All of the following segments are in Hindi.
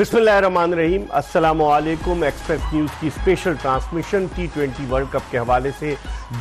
बिस्मिल्लाहिर्रहमानिर्रहीम। रहीम असलकुम एक्सप्रेस न्यूज़ की special transmission T twenty World Cup के हवाले से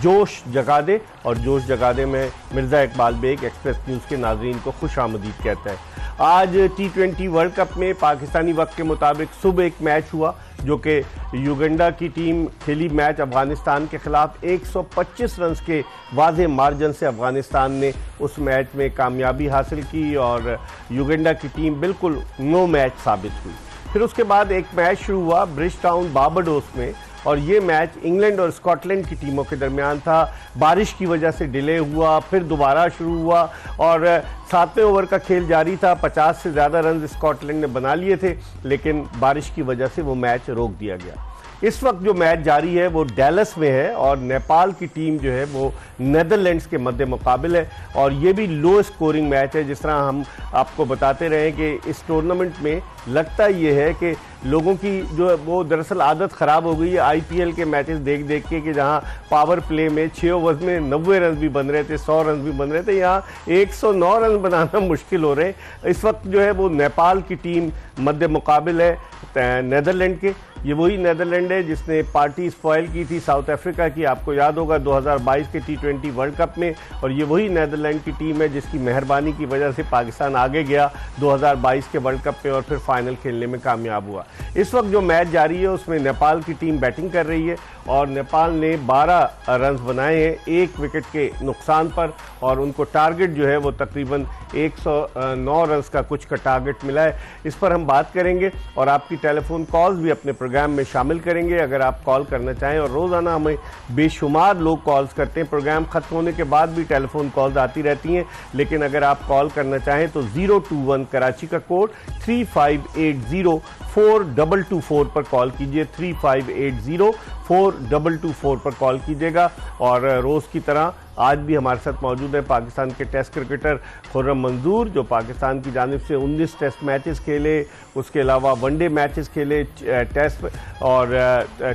जोश जगा दे और जोश जगा दे में मिर्ज़ा इकबाल बेग, एक्सप्रेस न्यूज़ के नाजरन को खुश आमदीद कहता है। आज टी ट्वेंटी वर्ल्ड कप में पाकिस्तानी वक्त के मुताबिक सुबह एक मैच हुआ। जो कि युगंडा की टीम खेली मैच अफ़गानिस्तान के खिलाफ। 125 रन के वाज मार्जन से अफ़गानिस्तान ने उस मैच में कामयाबी हासिल की और युगंडा की टीम बिल्कुल नो मैच साबित हुई। फिर उसके बाद एक मैच शुरू हुआ ब्रिज टाउन बाबरडोस में। और ये मैच इंग्लैंड और स्कॉटलैंड की टीमों के दरमियान था। बारिश की वजह से डिले हुआ, फिर दोबारा शुरू हुआ और सातवें ओवर का खेल जारी था। 50 से ज़्यादा रन स्कॉटलैंड ने बना लिए थे, लेकिन बारिश की वजह से वो मैच रोक दिया गया। इस वक्त जो मैच जारी है, वो डेलस में है और नेपाल की टीम जो है, वो नेदरलैंड्स के मध्य मुकाबल है और ये भी लो स्कोरिंग मैच है। जिस तरह हम आपको बताते रहे कि इस टूर्नामेंट में लगता ये है कि लोगों की जो वो दरअसल आदत ख़राब हो गई है आईपीएल के मैचेस देख देख के कि जहाँ पावर प्ले में छः ओवर्स में नब्बे रन भी बन रहे थे, सौ रन भी बन रहे थे, यहाँ 109 रन बनाना मुश्किल हो रहे हैं। इस वक्त जो है वो नेपाल की टीम मध्य मुकाबल है नेदरलैंड के। ये वही नेदरलैंड है जिसने पार्टी स्पॉयल की थी साउथ अफ्रीका की, आपको याद होगा 2022 के टी वर्ल्ड कप में। और ये वही नेदरलैंड की टीम है जिसकी मेहरबानी की वजह से पाकिस्तान आगे गया 2022 के वर्ल्ड कप में और फिर फाइनल खेलने में कामयाब हुआ। इस वक्त जो मैच जारी है, उसमें नेपाल की टीम बैटिंग कर रही है और नेपाल ने 12 रन बनाए हैं, एक विकेट के नुकसान पर और उनको टारगेट जो है, वो तकरीबन 109 रन का कुछ का टारगेट मिला है। इस पर हम बात करेंगे और आपकी टेलीफोन कॉल्स भी अपने प्रोग्राम में शामिल करेंगे। अगर आप कॉल करना चाहें और रोज़ाना हमें बेशुमार लोग कॉल्स करते हैं, प्रोग्राम ख़त्म होने के बाद भी टेलीफोन कॉल्स आती रहती हैं, लेकिन अगर आप कॉल करना चाहें तो ज़ीरो कराची का code, three five eight zero four double two four पर कॉल कीजिए, three five eight zero four double two four पर कॉल कीजिएगा। और रोज़ की तरह आज भी हमारे साथ मौजूद है पाकिस्तान के टेस्ट क्रिकेटर खुर्रम मंजूर, जो पाकिस्तान की जानब से 19 टेस्ट मैचेस खेले, उसके अलावा वनडे मैचेस खेले टेस्ट और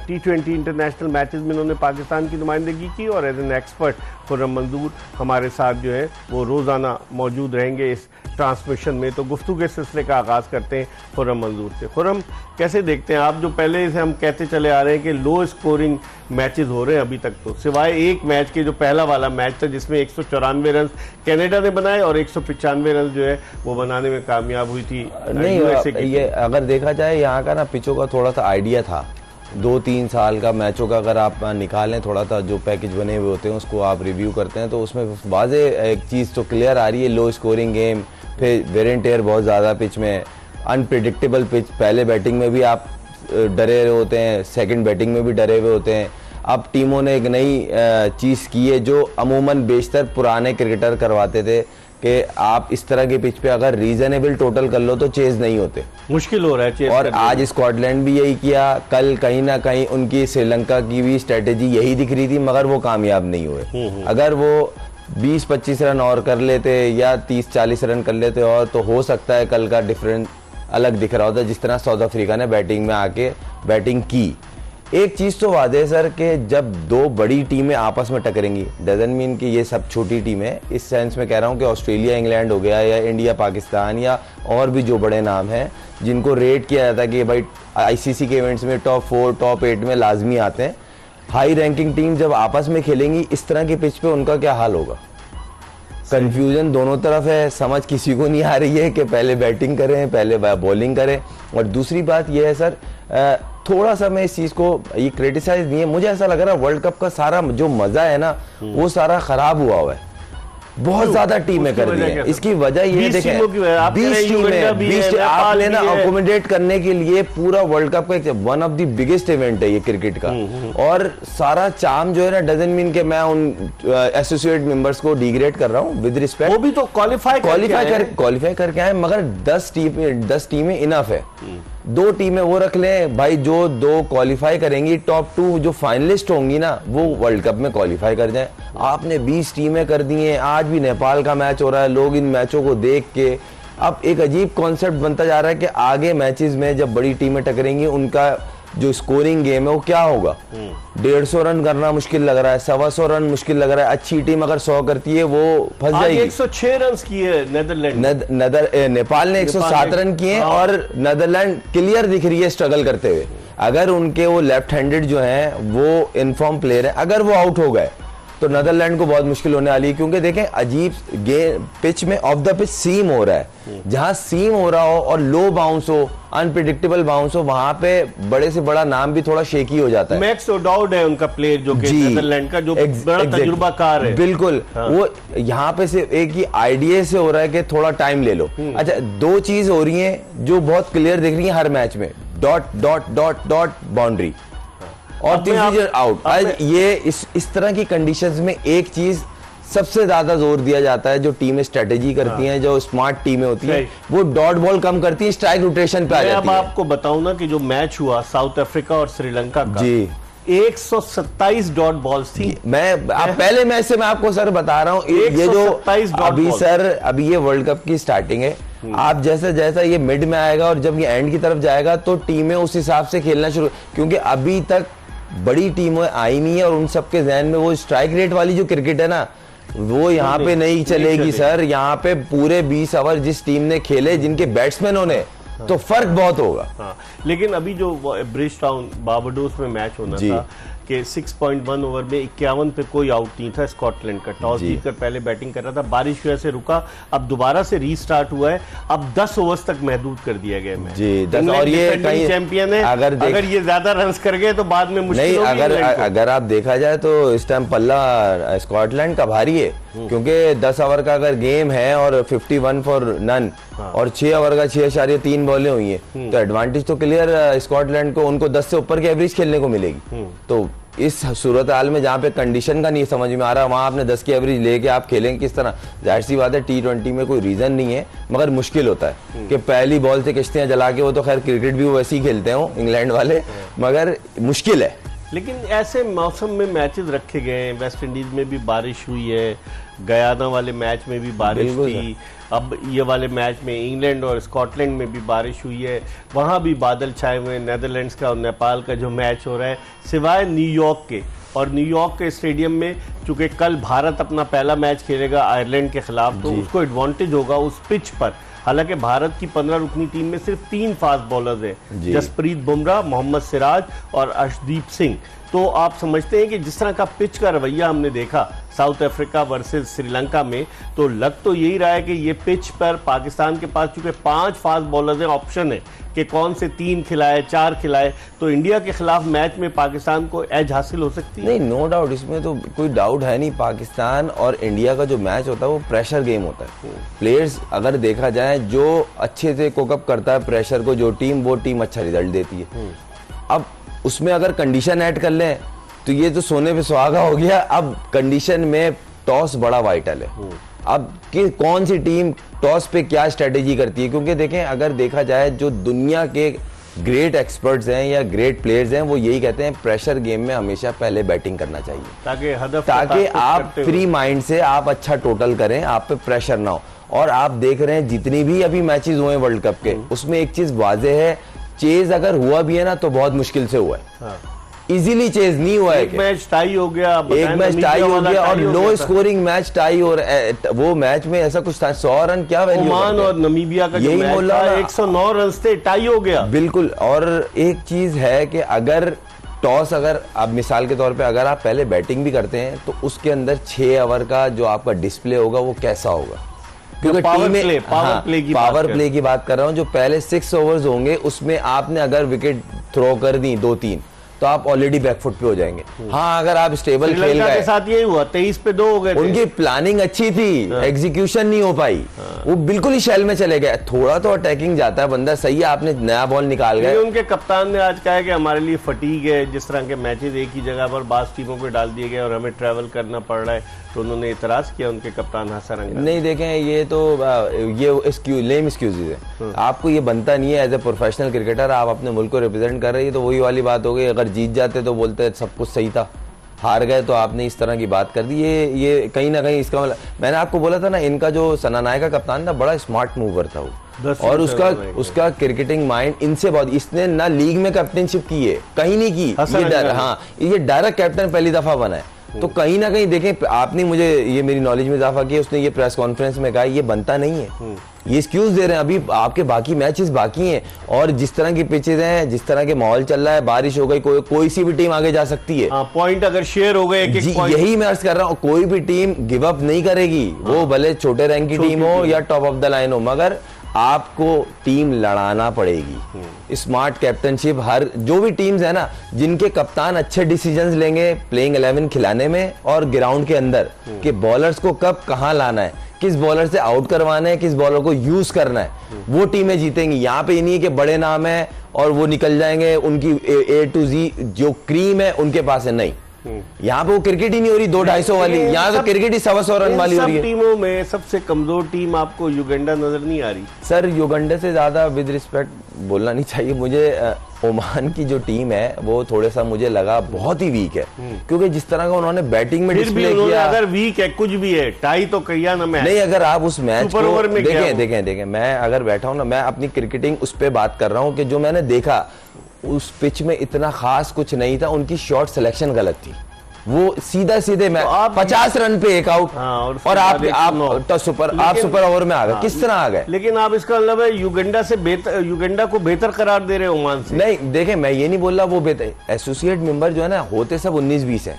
टी ट्वेंटी इंटरनेशनल मैचेस में उन्होंने पाकिस्तान की नुमाइंदगी की। और एज एन एक्सपर्ट खुर्रम मंजूर हमारे साथ जो है, वो रोज़ाना मौजूद रहेंगे इस ट्रांसमिशन में तो गुफ्तु के सिलसिले का आगाज़ करते हैं खुरम मंजूर से। खुरम कैसे देखते हैं आप? जो पहले से हम कहते चले आ रहे हैं कि लो स्कोरिंग मैचेस हो रहे हैं अभी तक तो। सिवाय एक मैच के जो पहला वाला मैच था जिसमें एक सौ चौरानवे रन कनाडा ने बनाए और एक सौ पचानवे रन जो है वो बनाने में कामयाब हुई थी नहीं ये अगर देखा जाए यहाँ का ना पिचों का थोड़ा सा आइडिया था। दो तीन साल का मैचों का अगर आप निकालें थोड़ा सा जो पैकेज बने हुए होते हैं उसको आप रिव्यू करते हैं तो उसमें वाजे एक चीज़ तो क्लियर आ रही है लो स्कोरिंग गेम फिर वेरेंट एयर बहुत ज़्यादा पिच में अनप्रिडिक्टेबल पिच पहले बैटिंग में भी आप डरे हुए होते हैं सेकंड बैटिंग में भी डरे हुए होते हैं। अब टीमों ने एक नई चीज़ की है जो अमूमन बेशतर पुराने क्रिकेटर करवाते थे कि आप इस तरह के पिच पे अगर रीजनेबल टोटल कर लो तो चेज नहीं होते। मुश्किल हो रहा है और आज स्कॉटलैंड भी यही किया। कल कहीं ना कहीं उनकी श्रीलंका की भी स्ट्रेटेजी यही दिख रही थी मगर वो कामयाब नहीं हुए। हम्म, हम्म। अगर वो 20-25 रन और कर लेते या 30-40 रन कर लेते और तो हो सकता है कल का डिफरेंस अलग दिख रहा होता जिस तरह साउथ अफ्रीका ने बैटिंग में आके बैटिंग की। एक चीज़ तो वादे सर कि जब दो बड़ी टीमें आपस में टकरेंगी डजन मीन कि ये सब छोटी टीमें इस सेंस में कह रहा हूँ कि ऑस्ट्रेलिया इंग्लैंड हो गया या इंडिया पाकिस्तान या और भी जो बड़े नाम हैं, जिनको रेट किया जाता है कि भाई आईसीसी के इवेंट्स में टॉप फोर टॉप एट में लाजमी आते हैं। हाई रैंकिंग टीम जब आपस में खेलेंगी, इस तरह के पिच पे उनका क्या हाल होगा? कंफ्यूजन दोनों तरफ़ है, समझ किसी को नहीं आ रही है कि पहले बैटिंग करें, पहले बॉलिंग करें। और दूसरी बात यह है, सर थोड़ा सा मैं इस चीज़ को ये क्रिटिसाइज नहीं है। मुझे ऐसा लग रहा है वर्ल्ड कप का सारा जो मज़ा है ना। वो सारा खराब हुआ हुआ है। बहुत ज़्यादा टीमें कर दी है। इसकी वजह ये देखें बीस टीमें बीस आपने ना अकोमोडेट करने के लिए पूरा वर्ल्ड कप का one of the biggest event है ये क्रिकेट का। हम्म, हम्म। और सारा चाम जो है ना डजन मीन के मैं उन एसोसिएट मेंबर्स को डिग्रेड कर रहा हूँ विद रिस्पेक्ट वो भी तो क्वालिफाई क्वालिफाई कर क्वालिफाई करके आए मगर दस टीम दस टीमें इनफ है। हम्म। दो टीमें वो रख लें। भाई, जो दो क्वालिफाई करेंगी टॉप टू जो फाइनलिस्ट होंगी ना, वो वर्ल्ड कप में क्वालिफाई कर जाएँ। आपने 20 टीमें कर दी हैं। आज भी नेपाल का मैच हो रहा है। लोग इन मैचों को देख के अब एक अजीब कॉन्सेप्ट बनता जा रहा है कि आगे मैचेस में जब बड़ी टीमें टकरेंगी, उनका जो स्कोरिंग गेम है वो क्या होगा? डेढ़ सौ रन करना मुश्किल लग रहा है सवा सौ रन मुश्किल लग रहा है अच्छी टीम अगर सौ करती है वो फंस जाएगी। एक सौ छह रन किए नेदरलैंड नद, नदर, ए, नेपाल ने एक सौ सात रन किए हाँ। और नेदरलैंड क्लियर दिख रही है स्ट्रगल करते हुए। अगर उनके वो लेफ़्ट हैंडेड जो है वो इनफॉर्म प्लेयर है अगर वो आउट हो गए तो नेदरलैंड को बहुत मुश्किल होने वाली है क्योंकि देखें अजीब गे पिच में ऑफ़ द पिच सीम हो रहा है। जहाँ सीम हो रहा हो और लो बाउंस हो अनप्रिडिक्टेबल बाउंस हो वहाँ पे बड़े से बड़ा नाम भी थोड़ा शेकी हो जाता है। मैक्स ओडाउड है उनका प्लेयर जो कि नेदरलैंड का जो Ex- बड़ा तजुर्बाकार है। बिल्कुल। हाँ। वो यहाँ पे सिर्फ़ एक ही आइडिया से हो रहा है कि थोड़ा टाइम ले लो। हम्म। अच्छा दो चीज़ हो रही है जो बहुत क्लियर दिख रही है हर मैच में। Dot dot dot dot boundary और चीज़ आउट आज ये इस इस तरह की कंडीशंस में एक चीज़ सबसे ज़्यादा ज़ोर दिया जाता है जो टीमें स्ट्रेटेजी करती हैं। जो स्मार्ट टीमें होती हैं हाँ। वो डॉट बॉल कम करती हैं स्ट्राइक रोटेशन पे आ जाती है। आपको बताऊँ ना कि जो मैच हुआ साउथ अफ्रीका और श्रीलंका का जी। 127 डॉट बॉल्स थी। मैं आप पहले मैच से मैं आपको सर बता रहा हूँ ये जो अभी सर अभी ये वर्ल्ड कप की स्टार्टिंग है। हम्म। आप जैसे जैसा ये मिड में आएगा और जब ये एंड की तरफ़ जाएगा तो टीमें उस हिसाब से खेलना शुरू क्योंकि अभी तक बड़ी टीमें आई नहीं है और उन सबके जहन में वो स्ट्राइक रेट वाली जो क्रिकेट है ना वो यहाँ पे नहीं- चलेगी। सर यहाँ पे पूरे 20 ओवर जिस टीम ने खेले जिनके बैट्समैनों ने तो फ़र्क बहुत होगा हाँ लेकिन अभी जो ब्रिज टाउन बाबडोस में मैच होना। था कि 6.1 ओवर में इक्यावन पे कोई आउट नहीं था स्कॉटलैंड का। टॉस। जीतकर पहले बैटिंग कर रहा था बारिश की वजह से रुका अब दोबारा से रीस्टार्ट हुआ है। अब 10 ओवर्स तक महदूद कर दिया गया मैच जी, दस और ये चैंपियन है। अगर अगर, ये ज़्यादा रन कर गए तो बाद में मुश्किल नहीं अगर अगर आप देखा जाए तो इस टाइम पल्ला स्कॉटलैंड का भारी है। क्योंकि 10 ओवर का अगर गेम है और 51 फॉर नन हाँ। और 6 ओवर का छह अशारिया तीन बॉलें हुई हैं हम्म। तो एडवांटेज तो क्लियर स्कॉटलैंड को उनको 10 से ऊपर की एवरेज खेलने को मिलेगी हम्म। तो इस सूरत हाल में जहाँ पे कंडीशन का नहीं समझ में आ रहा वहाँ आपने 10 की एवरेज लेके आप खेलेंगे किस तरह ज़ाहिर सी बात है टी ट्वेंटी में कोई रीजन नहीं है मगर मुश्किल होता है हम्म। कि पहली बॉल से किश्तियाँ जला के वो तो खैर क्रिकेट भी वो वैसे ही खेलते हो इंग्लैंड वाले हाँ। मगर मुश्किल है लेकिन ऐसे मौसम में मैचेस रखे गए हैं वेस्ट इंडीज में भी बारिश हुई है गयाना वाले मैच में भी बारिश थी। अब ये वाले मैच में इंग्लैंड और स्कॉटलैंड में भी बारिश हुई है। वहाँ भी बादल छाए हुए हैं नेदरलैंड्स का और नेपाल का जो मैच हो रहा है सिवाय न्यूयॉर्क के। और न्यूयॉर्क के स्टेडियम में चूँकि कल भारत अपना पहला मैच खेलेगा आयरलैंड के खिलाफ तो उसको एडवांटेज होगा उस पिच पर। हालाँकि भारत की पंद्रह रुकनी टीम में सिर्फ़ तीन फास्ट बॉलर्स हैं। जसप्रीत बुमराह मोहम्मद सिराज और अर्शदीप सिंह। तो आप समझते हैं कि जिस तरह का पिच का रवैया हमने देखा साउथ अफ्रीका वर्सेस श्रीलंका में तो लग तो यही रहा है कि ये पिच पर पाकिस्तान के पास चूँकि पाँच फास्ट बॉलर्स हैं ऑप्शन है कि कौन से तीन खिलाए चार खिलाए तो इंडिया के खिलाफ मैच में पाकिस्तान को एज हासिल हो सकती है? नहीं नो डाउट इसमें तो कोई डाउट है नहीं पाकिस्तान और इंडिया का जो मैच होता है वो प्रेशर गेम होता है। प्लेयर्स अगर देखा जाए जो अच्छे से कोकअप करता है प्रेशर को जो टीम वो टीम अच्छा रिज़ल्ट देती है। अब उसमें अगर कंडीशन ऐड कर लें तो ये तो सोने पे सुहागा हो गया अब कंडीशन में टॉस बड़ा वाइटल है। अब कि कौन सी टीम टॉस पे क्या स्ट्रेटेजी करती है? क्योंकि देखें अगर देखा जाए जो दुनिया के ग्रेट एक्सपर्ट्स हैं या ग्रेट प्लेयर्स हैं वो यही कहते हैं प्रेशर गेम में हमेशा पहले बैटिंग करना चाहिए। ताकि हदफ ताकि आप फ्री माइंड से आप अच्छा टोटल करें आप पे प्रेशर ना हो। और आप देख रहे हैं जितनी भी अभी मैचेस हुए वर्ल्ड कप के उसमें एक चीज़ वाजे है चेज अगर हुआ भी है ना तो बहुत मुश्किल से हुआ है। हाँ। इजीली चेज नहीं हुआ है एक मैच टाई हो गया एक मैच टाई हो गया और लो स्कोरिंग मैच टाई हो रहा वो मैच में ऐसा कुछ था सौ रन क्या वैल्यू ओमान और नमीबिया का यही बोला था ना। 109 रन थे टाई हो गया। बिल्कुल और एक चीज़ है कि अगर टॉस अगर आप मिसाल के तौर पे अगर आप पहले बैटिंग भी करते हैं तो उसके अंदर छह ओवर का जो आपका डिस्प्ले होगा वो कैसा होगा? क्योंकि टीमें- play, power हाँ, play की पावर प्ले की बात कर रहा हूँ जो पहले सिक्स ओवर्स होंगे उसमें आपने अगर विकेट थ्रो कर दी दो तीन तो आप ऑलरेडी बैकफुट पे हो जाएँगे। हाँ अगर आप स्टेबल खेल के गए साथ यही हुआ तेईस पे दो हो गए उनकी प्लानिंग अच्छी थी एग्जीक्यूशन नहीं हो पाई। वो बिल्कुल ही शेल में चले गए। थोड़ा तो अटैकिंग जाता है बंदा सही है आपने नया बॉल निकाल ये गए उनके कप्तान ने आज कहा है कि हमारे लिए फटीक है जिस तरह के मैचेस एक ही जगह पर बास टीमों पर डाल दिए गए और हमें ट्रैवल करना पड़ रहा है। तो उन्होंने इतराज किया उनके कप्तान हसन रंगा नहीं देखें ये तो ये लेम एक्सक्यूजेज है। आपको ये बनता नहीं है एज ए प्रोफेशनल क्रिकेटर आप अपने मुल्क को रिप्रेजेंट कर रहे हैं तो वही वाली बात हो गई। अगर जीत जाते तो बोलते सब कुछ सही था। हार गए तो आपने इस तरह की बात कर दी। ये ये कहीं ना कहीं इसका मतलब मैंने आपको बोला था ना इनका जो सनानाय का कप्तान था बड़ा स्मार्ट मूवर था वो। और उसका उसका क्रिकेटिंग माइंड इनसे बहुत इसने ना लीग में कैप्टनशिप की है कहीं नहीं की ये हाँ ये डायरेक्ट कैप्टन पहली दफ़ा बना है। तो कहीं ना कहीं देखें आपने मुझे ये मेरी नॉलेज में इजाफा किया उसने ये प्रेस कॉन्फ्रेंस में कहा ये बनता नहीं है। ये एक्सक्यूज दे रहे हैं। अभी आपके बाकी मैचेस बाकी हैं और जिस तरह की पिचेज हैं जिस तरह के माहौल चल रहा है बारिश हो गई कोई कोई सी भी टीम आगे जा सकती है। हाँ पॉइंट अगर शेयर हो गए एक जी एक यही मैं अर्ज़ कर रहा हूँ कोई भी टीम गिव अप नहीं करेगी। वो भले छोटे रैंक की टीम हो या टॉप ऑफ़ द लाइन हो मगर आपको टीम लड़ाना पड़ेगी। स्मार्ट कैप्टनशिप हर जो भी टीम्स है ना जिनके कप्तान अच्छे डिसीज़न लेंगे प्लेइंग 11 खिलाने में और ग्राउंड के अंदर कि बॉलर्स को कब कहाँ लाना है किस बॉलर से आउट करवाना है किस बॉलर को यूज़ करना है वो टीमें जीतेंगी। यहाँ पे ये नहीं है कि बड़े नाम है और वो निकल जाएँगे उनकी ए टू जी जो क्रीम है उनके पास है। नहीं। यहाँ पे वो क्रिकेट ही नहीं हो रही दो ढाई सौ वाली यहाँ तो क्रिकेट ही सवा सौ रन वाली हो रही है। टीमों में सबसे कमज़ोर टीम आपको युगेंडा नज़र नहीं आ रही। सर युगंडा से ज़्यादा विद रिस्पेक्ट बोलना नहीं चाहिए। मुझे ओमान की जो टीम है वो थोड़े सा मुझे लगा बहुत ही वीक है। क्योंकि जिस तरह का उन्होंने बैटिंग में डिस्प्ले किया। अगर वीक है कुछ भी है टाई तो कैया ना मैं नहीं अगर आप उस मैच को देखें हो? देखें देखें मैं अगर बैठा हूँ ना मैं अपनी क्रिकेटिंग उस पर बात कर रहा हूँ कि जो मैंने देखा उस पिच में इतना खास कुछ नहीं था उनकी शॉट सिलेक्शन गलत थी। वो सीधा सीधे मैं तो आप- पचास रन पे एक आउट हाँ, और और आप आप तो सुपर आप सुपर ओवर में आ गए। हाँ, किस तरह आ गए? लेकिन आप इसका मतलब है युगेंडा से बेहतर युगेंडा को बेहतर करार दे रहे हो ओमान से। नहीं देखें मैं ये नहीं बोल रहा वो बेहतर एसोसिएट मेंबर जो है ना होते सब उन्नीस बीस है।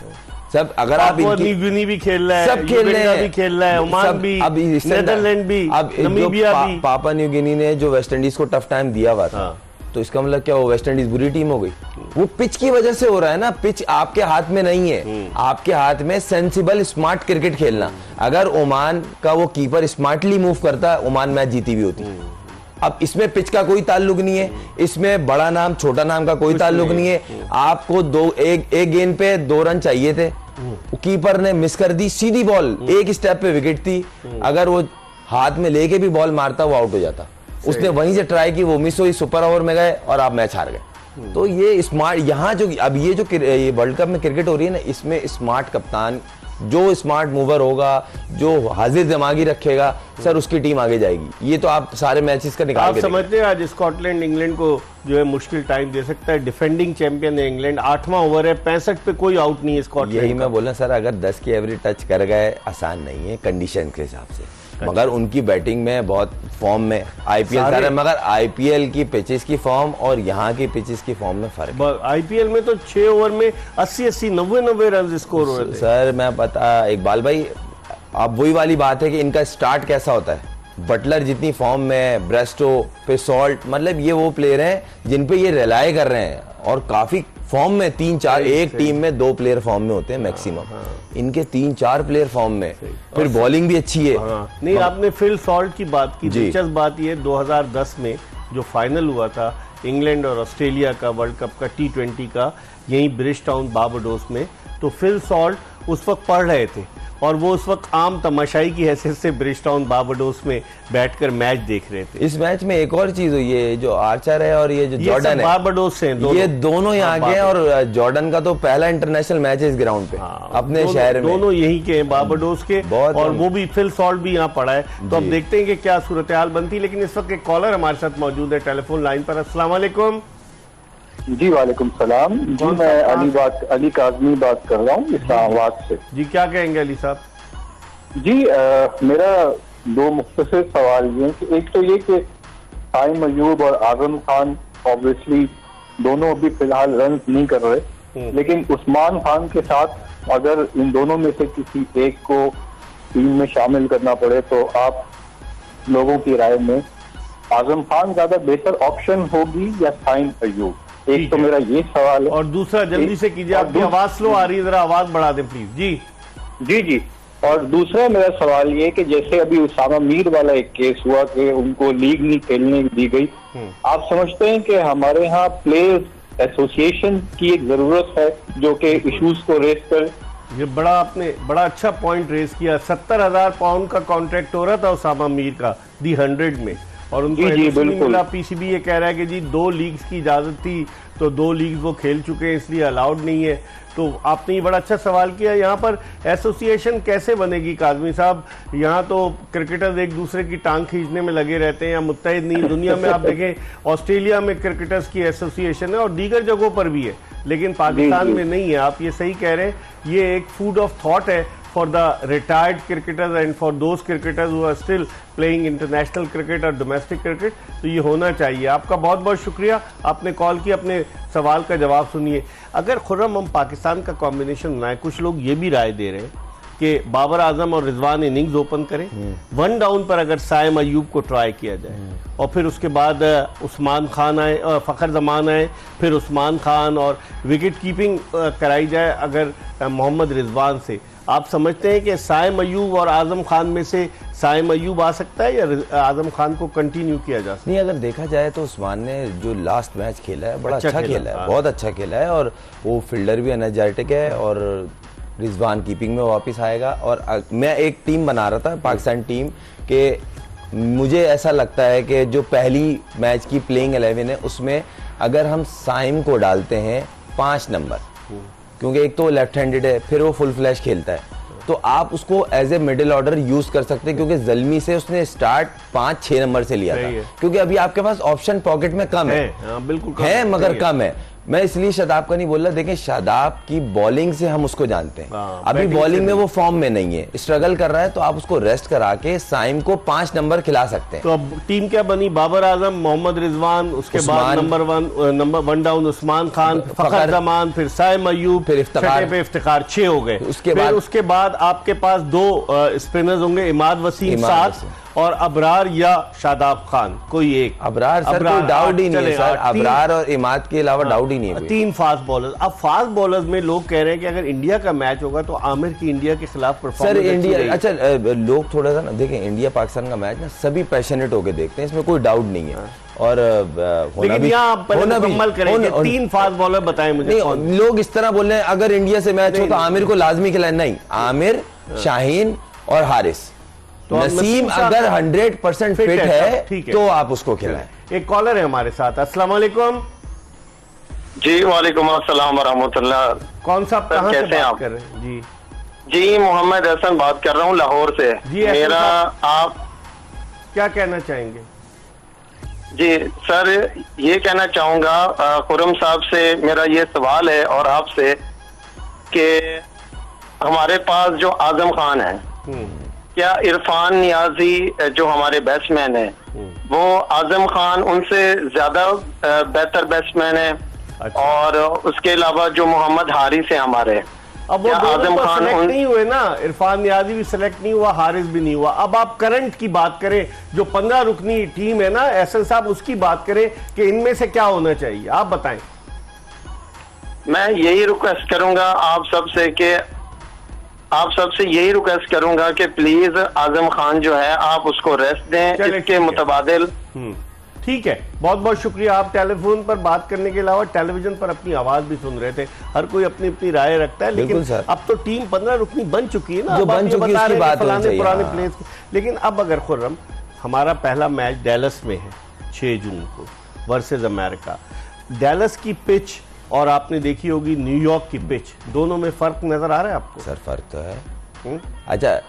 सब अगर आप इनकी भी खेल रहा है सब खेल रहे हैं। भी खेल रहा है ओमान भी अब इस नेदरलैंड भी अब पापा न्यू गिनी ने जो वेस्ट इंडीज को टफ टाइम दिया हुआ था हाँ। तो इसका मतलब क्या वो वेस्ट इंडीज बुरी टीम हो गई? वो पिच की वजह से हो रहा है ना पिच आपके हाथ में नहीं है। हम्म। आपके हाथ में सेंसिबल स्मार्ट क्रिकेट खेलना। अगर ओमान का वो कीपर स्मार्टली मूव करता ओमान मैच जीती भी होती। हम्म। अब इसमें पिच का कोई ताल्लुक नहीं है। इसमें बड़ा नाम छोटा नाम का कोई ताल्लुक नहीं है। हम्म। आपको दो एक एक गेंद पे दो रन चाहिए थे। हम्म। कीपर ने मिस कर दी सीधी बॉल एक स्टेप पे विकेट थी। हम्म। अगर वो हाथ में लेके भी बॉल मारता वो आउट हो जाता। उसने वहीं से ट्राई की वो मिस हुई सुपर ओवर में गए और आप मैच हार गए। तो ये स्मार्ट यहाँ जो अब ये जो ये वर्ल्ड कप में क्रिकेट हो रही है ना इसमें स्मार्ट कप्तान जो स्मार्ट मूवर होगा जो हाजिर दिमागी रखेगा सर उसकी टीम आगे जाएगी। ये तो आप सारे मैचेस का निकाल आप समझते हैं आज स्कॉटलैंड इंग्लैंड को जो है मुश्किल टाइम दे सकता है। डिफेंडिंग चैंपियन है इंग्लैंड आठवां ओवर है पैंसठ पे कोई आउट नहीं है स्कॉटलैंड यही मैं बोला सर अगर 10 की एवरेज टच कर गए आसान नहीं है कंडीशन के हिसाब से। मगर उनकी बैटिंग में बहुत फॉर्म में आईपीएल सारे- हैं मगर आईपीएल की पिचेस की फॉर्म और यहाँ की पिचेस की फॉर्म में फ़र्क है। आईपीएल में तो छह ओवर में अस्सी अस्सी नब्बे नब्बे रन स्कोर हो रहे थे। सर मैं पता इकबाल भाई अब वही वाली बात है कि इनका स्टार्ट कैसा होता है? बटलर जितनी फॉर्म में ब्रेस्टो पे सॉल्ट मतलब ये वो प्लेयर हैं जिन पे ये रिलाय कर रहे हैं और काफ़ी फॉर्म में तीन चार एक। टीम में दो प्लेयर फॉर्म में होते हैं मैक्सिमम इनके तीन चार प्लेयर फॉर्म में। फिर बॉलिंग भी अच्छी है। हाँ। नहीं आपने फिल सॉल्ट की बात की दिलचस्प बात ये 2010 में जो फाइनल हुआ था इंग्लैंड और ऑस्ट्रेलिया का वर्ल्ड कप का टी ट्वेंटी का यही ब्रिज टाउन बाबाडोस में तो फिल सॉल्ट उस वक्त पढ़ रहे थे। और वो उस वक्त आम तमाशाई की हैसियत से ब्रिज टाउन बाबाडोस में बैठकर मैच देख रहे थे। इस मैच में एक और चीज़ हुई है जो आर्चर है और ये जो जॉर्डन है बाबाडोस से दोनों। ये दोनों यहाँ हाँ, के हैं और जॉर्डन का तो पहला इंटरनेशनल मैच है इस ग्राउंड पे हाँ, अपने दोनों- शहर में। दोनों यही के हैं बाबाडोस के। और वो भी फिल सॉल्ट भी यहाँ पड़ा है। तो अब देखते हैं कि क्या सूरत हाल बनती है लेकिन इस वक्त एक कॉलर हमारे साथ मौजूद है टेलीफोन लाइन पर। वालेकुम। जी वालेकुम सलाम। जी मैं अली बात अली काजमी बात कर रहा हूँ इस्लामाबाद से। जी क्या कहेंगे अली साहब? जी अ, मेरा दो मुख्तर सवाल ये हैं एक तो ये कि साइम अयूब और आज़म खान ऑब्वियसली दोनों अभी फ़िलहाल रन नहीं कर रहे। लेकिन उस्मान खान के साथ अगर इन दोनों में से किसी एक को टीम में शामिल करना पड़े तो आप लोगों की राय में आज़म खान ज़्यादा बेहतर ऑप्शन होगी या साइम अयूब? एक तो मेरा ये सवाल है। और दूसरा जल्दी से कीजिए आपकी आवाज़ स्लो आ रही है जरा आवाज़ बढ़ा दें प्लीज़ जी। जी जी। और दूसरा मेरा सवाल ये कि जैसे अभी उसामा मीर वाला एक केस हुआ कि उनको लीग नहीं खेलने दी गई। आप समझते हैं कि हमारे यहाँ प्लेयर्स एसोसिएशन की एक ज़रूरत है जो कि इश्यूज़ को रेस कर? ये बड़ा आपने बड़ा अच्छा पॉइंट रेस किया। सत्तर हज़ार पाउंड का कॉन्ट्रैक्ट हो रहा था उसामा मीर का दी हंड्रेड में। और उनको जी, जी, बिल्कुल। पीसीबी ये कह रहा है कि जी दो लीग्स की इजाज़त थी तो दो लीग्स वो खेल चुके हैं इसलिए अलाउड नहीं है। तो आपने ये बड़ा अच्छा सवाल किया यहाँ पर एसोसिएशन कैसे बनेगी काजमी साहब? यहाँ तो क्रिकेटर्स एक दूसरे की टांग खींचने में लगे रहते हैं या मुतहद नहीं दुनिया में आप देखें ऑस्ट्रेलिया में क्रिकेटर्स की एसोसिएशन है और दीगर जगहों पर भी है लेकिन पाकिस्तान में नहीं है। आप ये सही कह रहे हैं ये एक फ़ूड ऑफ़ थॉट है for the retired cricketers and for those cricketers who are still playing international cricket or domestic cricket तो ये होना चाहिए। आपका बहुत बहुत शुक्रिया। आपने कॉल किया अपने सवाल का जवाब सुनिए। अगर खुर्रम हम पाकिस्तान का कॉम्बिनेशन बनाए कुछ लोग ये भी राय दे रहे हैं कि बाबर आज़म और रिजवान इनिंग्स ओपन करें। वन डाउन पर अगर साइम अयूब को ट्राई किया जाए और फिर उसके बाद उस्मान खान आए फ़खर जमान आए फिर उस्मान खान और विकेट कीपिंग कराई जाए अगर मोहम्मद रिजवान से। आप समझते हैं कि साइम अयूब और आज़म खान में से साइम अयूब आ सकता है या आज़म खान को कंटिन्यू किया जा सकता नहीं अगर देखा जाए तो उस्मान ने जो लास्ट मैच खेला है बड़ा अच्छा अच्छा, खेला, खेला है हाँ। बहुत अच्छा खेला है और वो फील्डर भी एनर्जेटिक है और रिजवान कीपिंग में वापस आएगा और मैं एक टीम बना रहा था पाकिस्तान टीम के मुझे ऐसा लगता है कि जो पहली मैच की प्लेइंग एलेवन है उसमें अगर हम साइम को डालते हैं पाँच नंबर क्योंकि एक तो वो लेफ़्ट हैंडेड है फिर वो फुल फ्लैश खेलता है। तो आप उसको as a middle order use कर सकते हैं क्योंकि जलमी से उसने स्टार्ट पाँच छह नंबर से लिया था। क्योंकि अभी आपके पास ऑप्शन पॉकेट में कम है, है हाँ, बिल्कुल है मगर कम है। मैं इसलिए शादाब का नहीं बोल रहा देखें शादाब की बॉलिंग से हम उसको जानते हैं। हाँ, अभी बॉलिंग में वो फॉर्म में नहीं है। स्ट्रगल कर रहा है तो आप उसको रेस्ट करा के साइम को पाँच नंबर खिला सकते हैं। तो अब टीम क्या बनी? बाबर आज़म मोहम्मद रिजवान उसके बाद number one number one down Usman Khan Fakhar- Zaman फिर साइम अयूब फिर इफ्तार पे इफ्तिखार छह हो गए। उसके बाद- उसके बाद आपके पास दो स्पिनर्स होंगे इमाद वसीम वसीम। और अबरार या शादाब खान कोई एक। अबरार सर अबरार, कोई डाउट ही नहीं है सर। अबरार और इमाद के अलावा डाउट ही नहीं है तीन फास्ट बॉलर अब फास्ट बॉलर्स में लोग कह रहे हैं कि अगर इंडिया का मैच होगा तो आमिर की इंडिया के खिलाफ सर इंडिया अच्छा लोग थोड़ा सा ना देखें इंडिया पाकिस्तान का मैच ना सभी पैशनेट होके देखते हैं इसमें कोई डाउट नहीं है। और होना भी यहाँ आप पहले होना भी- मुकम्मल करें होना- तीन फास्ट बॉलर बताएँ मुझे लोग इस तरह बोल रहे हैं अगर इंडिया से मैच हो तो आमिर को लाजमी खिलाए। नहीं आमिर शाहीन और हारिस। तो नसीम अगर 100 परसेंट फिट फिट है, है है। तो आप उसको खिलाएँ। एक कॉलर है हमारे साथ। अस्सलाम वालेकुम। जी वालेकुम अस्सलाम वरहमतुल्लाह। कौन सा कहाँ से कैसे हैं बात आप? कर रहे हैं? जी। जी मोहम्मद हसन बात कर रहा हूँ लाहौर से। जी, मेरा आप क्या कहना चाहेंगे? जी सर ये कहना चाहूँगा खुरम साहब से मेरा ये सवाल है और आपसे कि हमारे पास जो आज़म खान है हम्म, क्या इरफान नियाजी जो हमारे बैट्समैन है वो आज़म खान उनसे ज़्यादा बेहतर बैट्समैन है अच्छा। और उसके अलावा जो मोहम्मद हारिस है हमारे। अब वो आज़म तो खान सेलेक्ट उन- नहीं हुए ना? इरफान नियाजी भी सिलेक्ट नहीं हुआ हारिस भी नहीं हुआ। अब आप करंट की बात करें जो पंद्रह रुकनी टीम है ना एस साहब उसकी बात करें कि इनमें से क्या होना चाहिए। आप बताएँ। मैं यही रिक्वेस्ट करूँगा आप सबसे कि आप सबसे यही रिक्वेस्ट करूँगा कि प्लीज़ आज़म खान जो है आप उसको रेस्ट दें इसके। मुतबादिल। हम्म, ठीक है। बहुत बहुत शुक्रिया। आप टेलीफोन पर बात करने के अलावा टेलीविज़न पर अपनी आवाज़ भी सुन रहे थे। हर कोई अपनी अपनी राय रखता है लेकिन अब तो टीम पंद्रह रुकनी बन चुकी है ना। जो बन चुकी है, बता रहे बात पुराने हाँ। प्लेयर्स लेकिन अब अगर खुर्रम हमारा पहला मैच डेलस में है 6 जून को वर्सेज अमेरिका डेलस की पिच और आपने देखी होगी न्यूयॉर्क की पिच दोनों में फ़र्क नज़र आ रहा है आपको? सर फ़र्क तो है। हम्म? अच्छा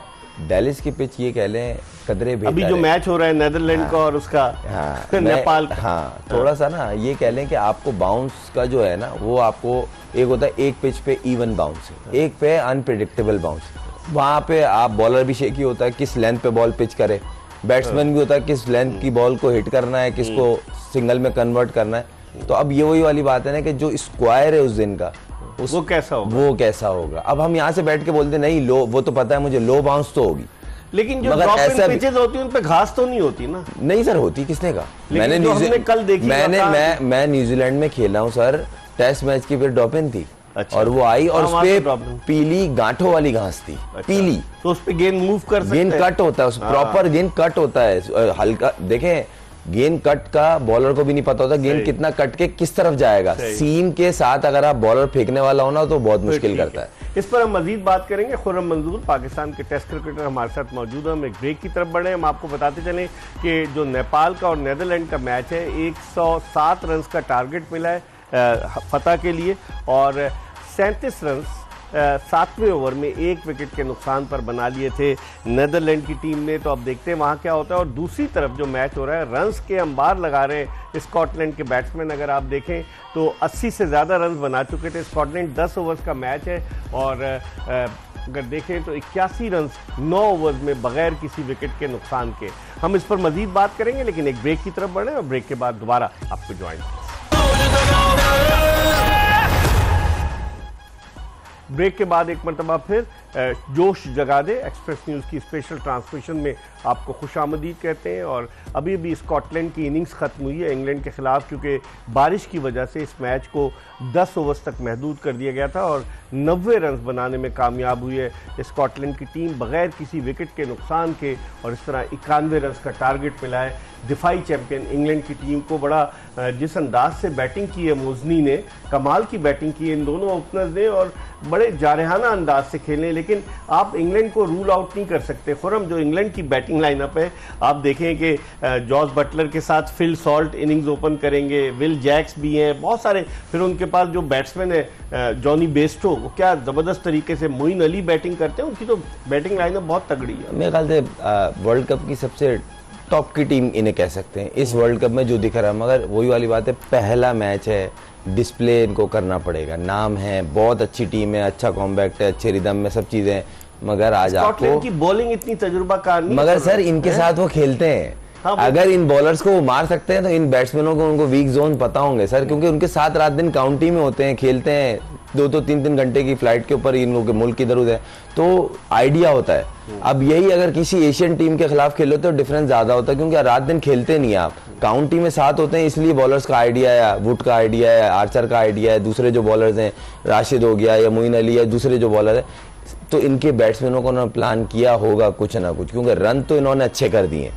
डेलिस की पिच ये कह लें कदरे अभी जो मैच हो रहा है नेदरलैंड हाँ, का और उसका हाँ नेपाल का। हाँ थोड़ा सा ना ये कह लें कि आपको बाउंस का जो है ना वो आपको एक होता है एक पिच पे इवन बाउंस एक पे अनप्रिडिक्टेबल बाउंस वहाँ पे आप बॉलर भी शेकी होता है किस लेंथ पे बॉल पिच करे। बैट्समैन भी होता है किस लेंथ की बॉल को हिट करना है किसको सिंगल में कन्वर्ट करना है। तो अब ये वही वाली बात है ना कि जो स्क्वायर है उस दिन का उस वो कैसा होगा वो कैसा होगा अब हम यहाँ से बैठ के बोलते नहीं लो वो तो पता है मुझे लो बाउंस तो होगी लेकिन जो मगर ड्रॉप इन ऐसा पिचेस होती है उन पे घास तो नहीं होती ना नहीं सर होती किसने कहा न्यूजी- हमने कल देखी मैंने मैं मैं न्यूजीलैंड में खेला हूँ सर टेस्ट मैच की फिर ड्रॉपिन थी अच्छा। और वो आई और हाँ, उस वहाँ पे तो। पीली गांठों वाली घास थी अच्छा। पीली तो उस पे गेंद मूव कर गेंद कट होता है उस। प्रॉपर गेंद कट होता है हल्का देखें गेंद कट का बॉलर को भी नहीं पता होता गेंद कितना कट के किस तरफ़ जाएगा। सीम के साथ अगर आप बॉलर फेंकने वाला हो ना तो बहुत मुश्किल करता है। इस पर हम मजीद बात करेंगे। खुर्रम मंजूर पाकिस्तान के टेस्ट क्रिकेटर हमारे साथ मौजूद हैं। हम एक ब्रेक की तरफ़ बढ़े। हम आपको बताते चलें कि जो नेपाल का और नेदरलैंड का मैच है 107 रन का टारगेट मिला है फतह के लिए। और सैंतीस रन सातवें ओवर में एक विकेट के नुकसान पर बना लिए थे नेदरलैंड की टीम ने। तो अब देखते हैं वहाँ क्या होता है। और दूसरी तरफ़ जो मैच हो रहा है, रन्स के अंबार लगा रहे हैं स्कॉटलैंड के बैट्समैन, अगर आप देखें तो 80 से ज़्यादा रन बना चुके थे। स्कॉटलैंड 10 ओवर्स का मैच है और अगर देखें तो इक्यासी रन नौ ओवर्स में बगैर किसी विकेट के नुकसान के। हम इस पर मजीद बात करेंगे, लेकिन एक ब्रेक की तरफ़ बढ़े और ब्रेक के बाद दोबारा आपको ज्वाइन। ब्रेक के बाद एक मरतबा फिर जोश जगा दे। एक्सप्रेस न्यूज़ की स्पेशल ट्रांसमिशन में आपको खुश आमदीद कहते हैं और अभी अभी स्कॉटलैंड की इनिंग्स ख़त्म हुई है इंग्लैंड के खिलाफ, क्योंकि बारिश की वजह से इस मैच को 10 ओवर्स तक महदूद कर दिया गया था और 90 रन बनाने में कामयाब हुई है। स्कॉटलैंड की टीम बगैर किसी विकेट के नुकसान के और इस तरह इक्यानवे रन का टारगेट मिला है। दिफाई चैंपियन इंग्लैंड की टीम को बड़ा जिस अंदाज से बैटिंग की है मोजनी ने, कमाल की बैटिंग की है इन दोनों ओपनर्स ने और बड़े जारहाना अंदाज से खेले, लेकिन आप इंग्लैंड को रूल आउट नहीं कर सकते। खुरम जो इंग्लैंड की बैटिंग लाइनअप है, आप देखें कि जॉर्ज बटलर के साथ फिल सॉल्ट इनिंग्स ओपन करेंगे, विल जैक्स भी हैं, बहुत सारे, फिर उनके पास जो बैट्समैन है जॉनी बेस्टो, वो क्या ज़बरदस्त तरीके से मोइन अली बैटिंग करते हैं, उनकी तो बैटिंग लाइनअप बहुत तगड़ी है। मेरे ख्याल से वर्ल्ड कप की सबसे टॉप की टीम इन्हें कह सकते हैं। इस वर्ल्ड कप में जो दिख रहा है मगर वही वाली बात है पहला मैच है डिस्प्ले इनको करना पड़ेगा। नाम है बहुत अच्छी टीम है अच्छा कॉम्बैक्ट है अच्छे रिदम में सब चीज़ें हैं। मगर आज आपको की बॉलिंग इतनी तजुर्बाकार मगर सर इनके साथ वो खेलते हैं। हाँ, अगर इन बॉलर्स को वो मार सकते हैं तो इन बैट्समैनों को उनको वीक जोन पता होंगे। सर क्योंकि उनके साथ रात दिन काउंटी में होते हैं खेलते हैं। दो दो तीन तीन घंटे की फ़्लाइट के ऊपर इन लोगों के मुल्क इधर उधर। तो आइडिया होता है। अब यही अगर किसी एशियन टीम के खिलाफ खेलो तो डिफरेंस ज़्यादा होता है, क्योंकि रात दिन खेलते नहीं आप। काउंटी में साथ होते हैं, इसलिए बॉलर्स का आइडिया है वुड का आइडिया है आर्चर का आइडिया है, दूसरे जो बॉलर्स हैं राशिद हो गया या मोइन अली या दूसरे जो बॉलर है तो इनके बैट्समैनों को उन्होंने प्लान किया होगा कुछ ना कुछ, क्योंकि रन तो इन्होंने अच्छे कर दिए।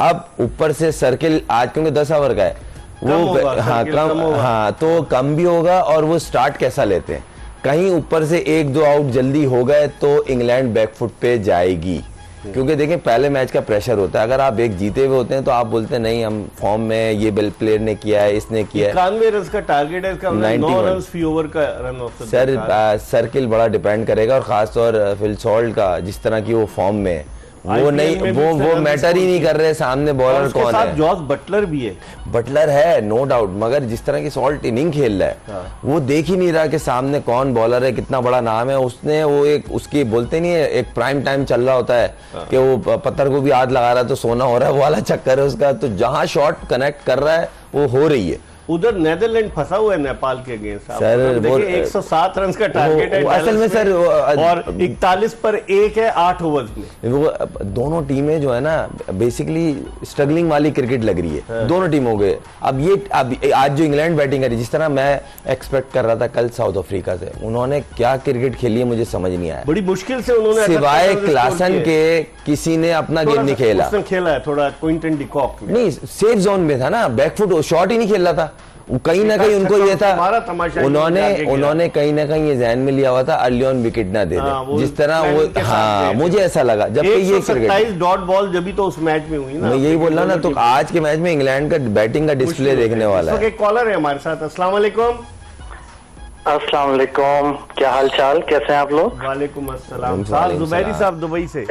अब ऊपर से सर्किल आज, क्योंकि दस ओवर का है वो हाँ कम हाँ तो कम भी होगा और वो स्टार्ट कैसा लेते हैं? कहीं ऊपर से एक दो आउट जल्दी हो गए तो इंग्लैंड बैकफुट पे जाएगी। क्योंकि देखें पहले मैच का प्रेशर होता है। अगर आप एक जीते हुए होते हैं तो आप बोलते हैं नहीं हम फॉर्म में ये बेल प्लेयर ने किया है इसने किया है। इक्यानवे रन का टारगेट है इसका। मतलब नौ रन फ़ी ओवर का रन सर सर्किल बड़ा डिपेंड करेगा और खासतौर फिल सॉल्ट का जिस तरह की वो फॉर्म में है, वो नहीं वो वो मैटर ही नहीं कर रहे सामने बॉलर कौन है? जॉर्ज बटलर भी है। बटलर है नो डाउट मगर जिस तरह की सॉल्ट इनिंग खेल रहा है हाँ। वो देख ही नहीं रहा कि सामने कौन बॉलर है कितना बड़ा नाम है। उसने वो एक उसकी बोलते नहीं है एक प्राइम टाइम चल रहा होता है हाँ। कि वो पत्थर को भी हाथ लगा रहा है तो सोना हो रहा है वो वाला चक्कर है उसका। तो जहाँ शॉट कनेक्ट कर रहा है वो हो रही है। उधर नेदरलैंड फंसा हुआ है नेपाल के अगेंस्ट सर, देखिए 107 रन का टारगेट है असल में सर, वो, और 41 पर एक है आठ ओवर्स में। वो दोनों टीमें जो है ना बेसिकली स्ट्रगलिंग वाली क्रिकेट लग रही है। दोनों टीमों के अब ये अब आज जो इंग्लैंड बैटिंग कर करी जिस तरह मैं एक्सपेक्ट कर रहा था कल साउथ अफ्रीका से उन्होंने क्या क्रिकेट खेली है मुझे समझ नहीं आया। बड़ी मुश्किल से उन्होंने सिवाय क्लासन के किसी ने अपना गेम नहीं खेला। खेला है थोड़ा Quinton de Kock safe zone में था ना बैकफुट शॉट ही नहीं खेल रहा था। कहीं ना कहीं उनको ये था हमारा तमाशा ही उन्होंने उन्होंने कहीं ना कहीं ये जहन में लिया हुआ था अर्ली ऑन विकेट ना दे हाँ, दे जिस तरह वो हाँ मुझे ऐसा लगा जबकि ये क्रिकेट 127 डॉट बॉल जब तो उस मैच में हुई ना। मैं यही बोल रहा ना तो आज के मैच में इंग्लैंड का बैटिंग का डिस्प्ले देखने वाला है। कॉलर है हमारे साथ। असला अस्सलाम वालेकुम। क्या हाल चाल कैसे हैं आप लोग? वालेकुम अस्सलाम। साहब जुबैरी साहब दुबई से।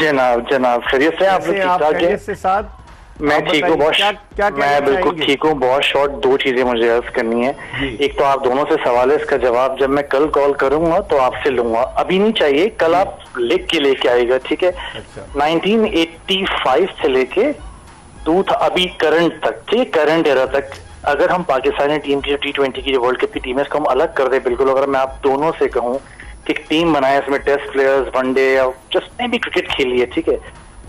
जनाब जनाब खैरियत से आप लोग? ठीक ठाक है? से साथ? मैं ठीक हूँ क्या मैं बिल्कुल ठीक हूँ बहुत शॉर्ट दो चीज़ें मुझे अर्ज़ करनी है। एक तो आप दोनों से सवाल है इसका जवाब जब मैं कल कॉल करूँगा तो आपसे लूँगा। अभी नहीं चाहिए कल आप लिख के लेके आएगा ठीक है? अच्छा। 1985 से लेके टू था अभी करंट तक ठीक करंट एरा तक। अगर हम पाकिस्तानी टीम की जो टी ट्वेंटी की जो वर्ल्ड कप की टीम है इसको हम अलग कर दे बिल्कुल। अगर मैं आप दोनों से कहूँ कि टीम बनाए इसमें टेस्ट प्लेयर्स वनडे या जिसने भी क्रिकेट खेली है ठीक है?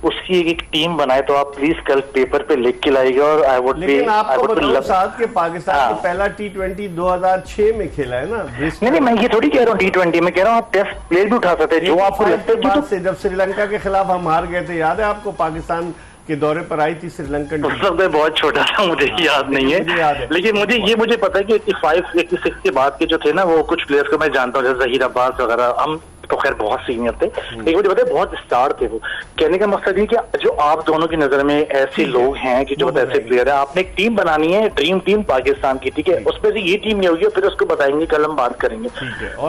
उसकी एक, टीम बनाए तो आप प्लीज़ कल पेपर पे लिख के लाइएगा और आई वुड बी आई आपको वुड साहब कि पाकिस्तान हाँ। पहला टी ट्वेंटी दो हज़ार छह में खेला है ना नहीं नहीं मैं ये थोड़ी कह रहा हूँ टी ट्वेंटी में कह रहा हूँ आप टेस्ट प्लेयर भी उठा सकते हैं जो आपको लगता है के तो जब श्रीलंका के खिलाफ हम हार गए थे याद है आपको पाकिस्तान के दौरे पर आई थी श्रीलंकन उस वक्त मैं बहुत छोटा था मुझे आ, याद नहीं है याद है। है लेकिन मुझे ये मुझे पता है कि 85 86 के बाद के जो थे ना वो कुछ प्लेयर्स को मैं जानता हूँ जैसे जहीर अब्बास वगैरह हम तो खैर बहुत सीनियर थे। लेकिन मुझे पता बहुत स्टार थे वो। कहने का मकसद ये कि जो आप दोनों की नज़र में ऐसे लोग हैं कि जो ऐसे प्लेयर है। आपने एक टीम बनानी है ड्रीम टीम पाकिस्तान की ठीक है? उसमें से ये टीम नहीं होगी फिर उसको बताएँगे कल हम बात करेंगे।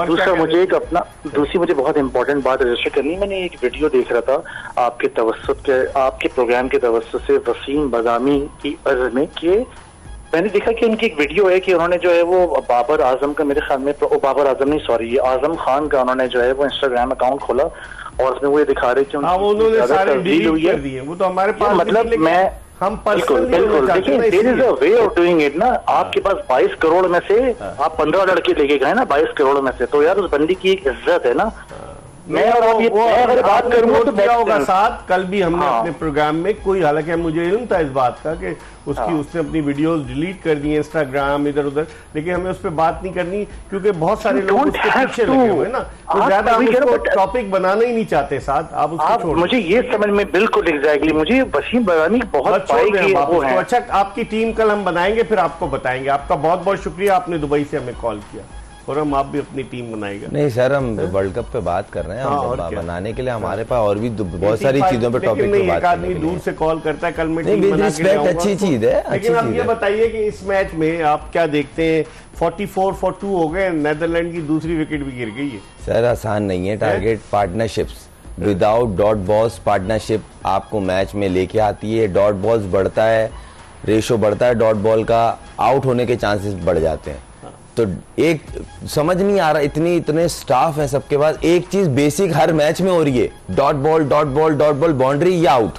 दूसरा मुझे एक अपना दूसरी मुझे बहुत इंपॉर्टेंट बात रजिस्टर करनी मैंने एक वीडियो देख रहा था आपके तवस्त के आपके प्रोग्राम के तवस्त से वसीम बदामी की अर्ज़ में कि मैंने देखा कि उनकी एक वीडियो है कि उन्होंने जो है वो बाबर आज़म का मेरे ख्याल में ओ, बाबर आज़म नहीं सॉरी ये आज़म खान का उन्होंने जो है वो इंस्टाग्राम अकाउंट खोला और उसमें वो ये दिखा रहे कि हाँ उन्होंने सारे डिलीट हुई है। वो तो हमारे पास मतलब मैं हम बिल्कुल बिल्कुल। देखिए there is a way of doing it ना। हाँ। आपके पास 22 करोड़ में से आप 15 लड़के लेके गए ना 22 करोड़ में से। तो यार उस बंदी की एक इज़्ज़त है ना। मैं और आप ये मैं अगर बात करूँगा तो किया होगा साथ कल भी हमने हाँ। अपने प्रोग्राम में कोई हालाँकि मुझे इल्म था इस बात का कि उसकी हाँ। उसने अपनी वीडियोस डिलीट कर दी इंस्टाग्राम इधर उधर लेकिन हमें उस पर बात नहीं करनी क्योंकि बहुत सारे लोग उसके पीछे लगे हुए हैं ना। तो ज़्यादा हम उसको टॉपिक बनाना ही नहीं चाहते साथ आप उसको आप छोड़। मुझे ये समझ में बिल्कुल एग्जैक्टली मुझे वसीम बरानी बहुत वो अच्छा आपकी टीम कल हम बनाएँगे फिर आपको बताएँगे। आपका बहुत बहुत शुक्रिया आपने दुबई से हमें कॉल किया। और हम आप भी अपनी टीम बनाएगा। नहीं सर हम वर्ल्ड कप पे बात कर रहे हैं हाँ, और बनाने के लिए हमारे पास और भी बहुत सारी चीज़ों पे टॉपिक पे बात आदमी दूर से कॉल करता है कल मैं टीम बना के अच्छी चीज़ है, लेकिन अच्छी आप ये बताइए कि इस मैच में आप क्या देखते हैं? 44 फॉर 2 हो गए नेदरलैंड की दूसरी विकेट भी गिर गई है। सर आसान नहीं है target partnerships without dot balls partnership आपको मैच में लेके आती है डॉट बॉल्स बढ़ता है रेशो बढ़ता है डॉट बॉल का आउट होने के चांसेस बढ़ जाते हैं। तो एक समझ नहीं आ रहा इतनी इतने स्टाफ है सबके पास। एक चीज़ बेसिक हर मैच में हो रही है। Dot ball dot ball dot ball boundary या आउट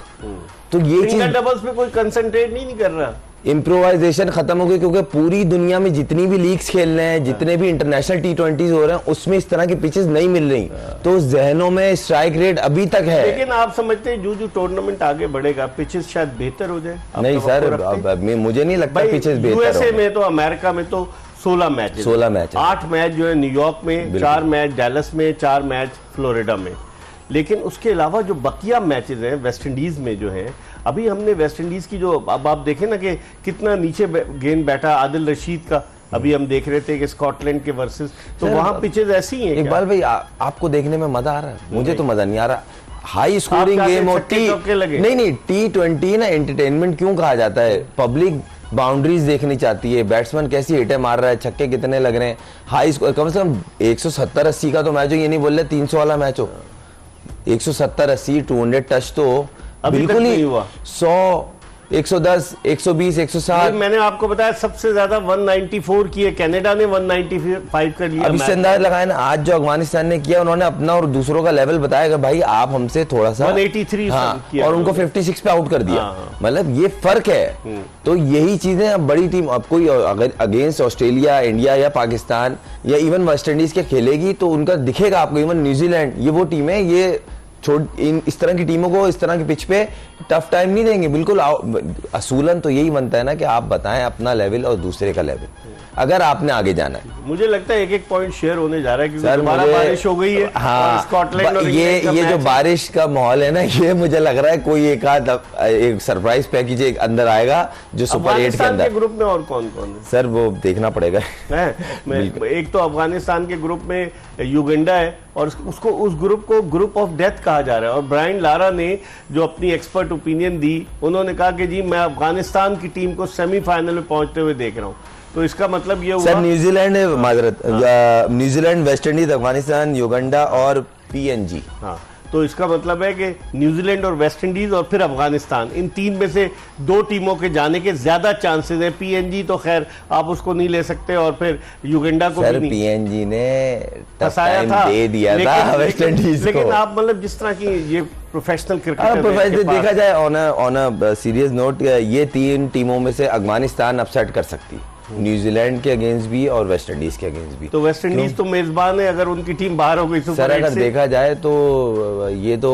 तो ये चीज़ डबल्स पे कोई कंसंट्रेट नहीं, नहीं कर रहा। इम्प्रोवाइजेशन खत्म हो गई क्योंकि पूरी दुनिया में जितनी भी लीग्स खेल रहे हैं जितने भी इंटरनेशनल टी ट्वेंटी हो रहे हैं उसमें इस तरह की पिचेस नहीं मिल रही। तो जहनों में स्ट्राइक रेट अभी तक है। लेकिन आप समझते हैं जो जो टूर्नामेंट आगे बढ़ेगा पिचेस शायद बेहतर हो जाए। नहीं सर अब, अब मुझे नहीं लगता पिचेस बेहतर यूएसए में तो अमेरिका में तो 16 मैच 16 मैच आठ मैच जो है न्यूयॉर्क में चार मैच डैलस में चार मैच फ्लोरिडा में। लेकिन उसके अलावा जो बकिया मैचेस हैं वेस्ट इंडीज में जो है अभी हमने वेस्ट इंडीज की जो अब आप देखें ना कि कितना नीचे गेंद बैठा आदिल रशीद का अभी हम देख रहे थे कि स्कॉटलैंड के वर्सेस तो वहाँ पिचेस ऐसी हैं? इकबाल भाई आ, आपको देखने में मज़ा आ रहा है। मुझे तो मज़ा नहीं आ रहा। हाई स्कोरिंग गेम और टी नहीं नहीं टी ट्वेंटी ना एंटरटेनमेंट क्यों कहा जाता है? पब्लिक बाउंड्रीज देखनी चाहती है। बैट्समैन कैसी हिटे मार रहा है? छक्के कितने लग रहे हैं? हाई स्कोर कम से कम 170 80 का तो मैच हो ये नहीं बोल रहे 300 वाला मैच हो। 170 80 200 टच तो बिल्कुल ही नहीं हुआ। 100 110 120 160 मैंने आपको बताया सबसे ज़्यादा 194 की है। कनाडा ने 195 कर लिया। अब इससे अंदाज लगाए ना आज जो अफ़गानिस्तान ने किया उन्होंने अपना और दूसरों का लेवल बताया कि भाई आप हमसे थोड़ा सा 183 हाँ, किया और उनको उन्होंने। 56 पे आउट कर दिया। हाँ, हाँ। मतलब ये फ़र्क है। तो यही चीज़ें अब बड़ी टीम अब कोई अगर अगेंस्ट ऑस्ट्रेलिया इंडिया या पाकिस्तान या इवन वेस्ट इंडीज के खेलेगी तो उनका दिखेगा आपको इवन न्यूजीलैंड ये वो टीम है ये छोड़ इन इस तरह की टीमों को इस तरह की पिच पे टफ टाइम नहीं देंगे बिल्कुल असूलन तो यही बनता है ना कि आप बताएँ अपना लेवल और दूसरे का लेवल अगर आपने आगे जाना है। मुझे लगता है एक एक पॉइंट शेयर होने जा रहा है क्योंकि दोबारा बारिश हो गई है हाँ स्कॉटलैंड और ये ये जो बारिश का माहौल है ना ये मुझे लग रहा है कोई एक आध एक सरप्राइज़ पैकेज एक अंदर आएगा जो सुपर एट के अंदर। ग्रुप में और कौन कौन है? सर वो देखना पड़ेगा। एक तो अफ़गानिस्तान के ग्रुप में युगंडा है और उसको उस ग्रुप को ग्रुप ऑफ़ डेथ कहा जा रहा है। और ब्रायन लारा ने जो अपनी एक्सपर्ट ओपिनियन दी उन्होंने कहा कि जी मैं अफ़गानिस्तान की टीम को सेमीफाइनल में पहुँचते हुए देख रहा हूँ। तो इसका मतलब ये हुआ न्यूजीलैंड माजरत New Zealand West Indies Afghanistan Uganda और पीएनजी हाँ। तो इसका मतलब है कि न्यूजीलैंड और वेस्ट इंडीज और फिर अफ़गानिस्तान इन तीन में से दो टीमों के जाने के ज़्यादा चांसेस हैं। पीएनजी तो खैर आप उसको नहीं ले सकते और फिर युगंडा को भी नहीं। पीएनजी ने फंसाया था। दे दिया लेकिन, था लेकिन- वेस्ट लेकिन- इंडीज लेकिन को आप मतलब जिस तरह की ये प्रोफेशनल क्रिकेट देखा जाए on on a serious note ये तीन टीमों में से अफ़गानिस्तान अपसेट कर सकती। है न्यूजीलैंड के अगेंस्ट भी और वेस्ट इंडीज के अगेंस्ट भी। तो वेस्ट इंडीज तो मेजबान है अगर उनकी टीम बाहर हो गई सर अगर देखा जाए तो ये तो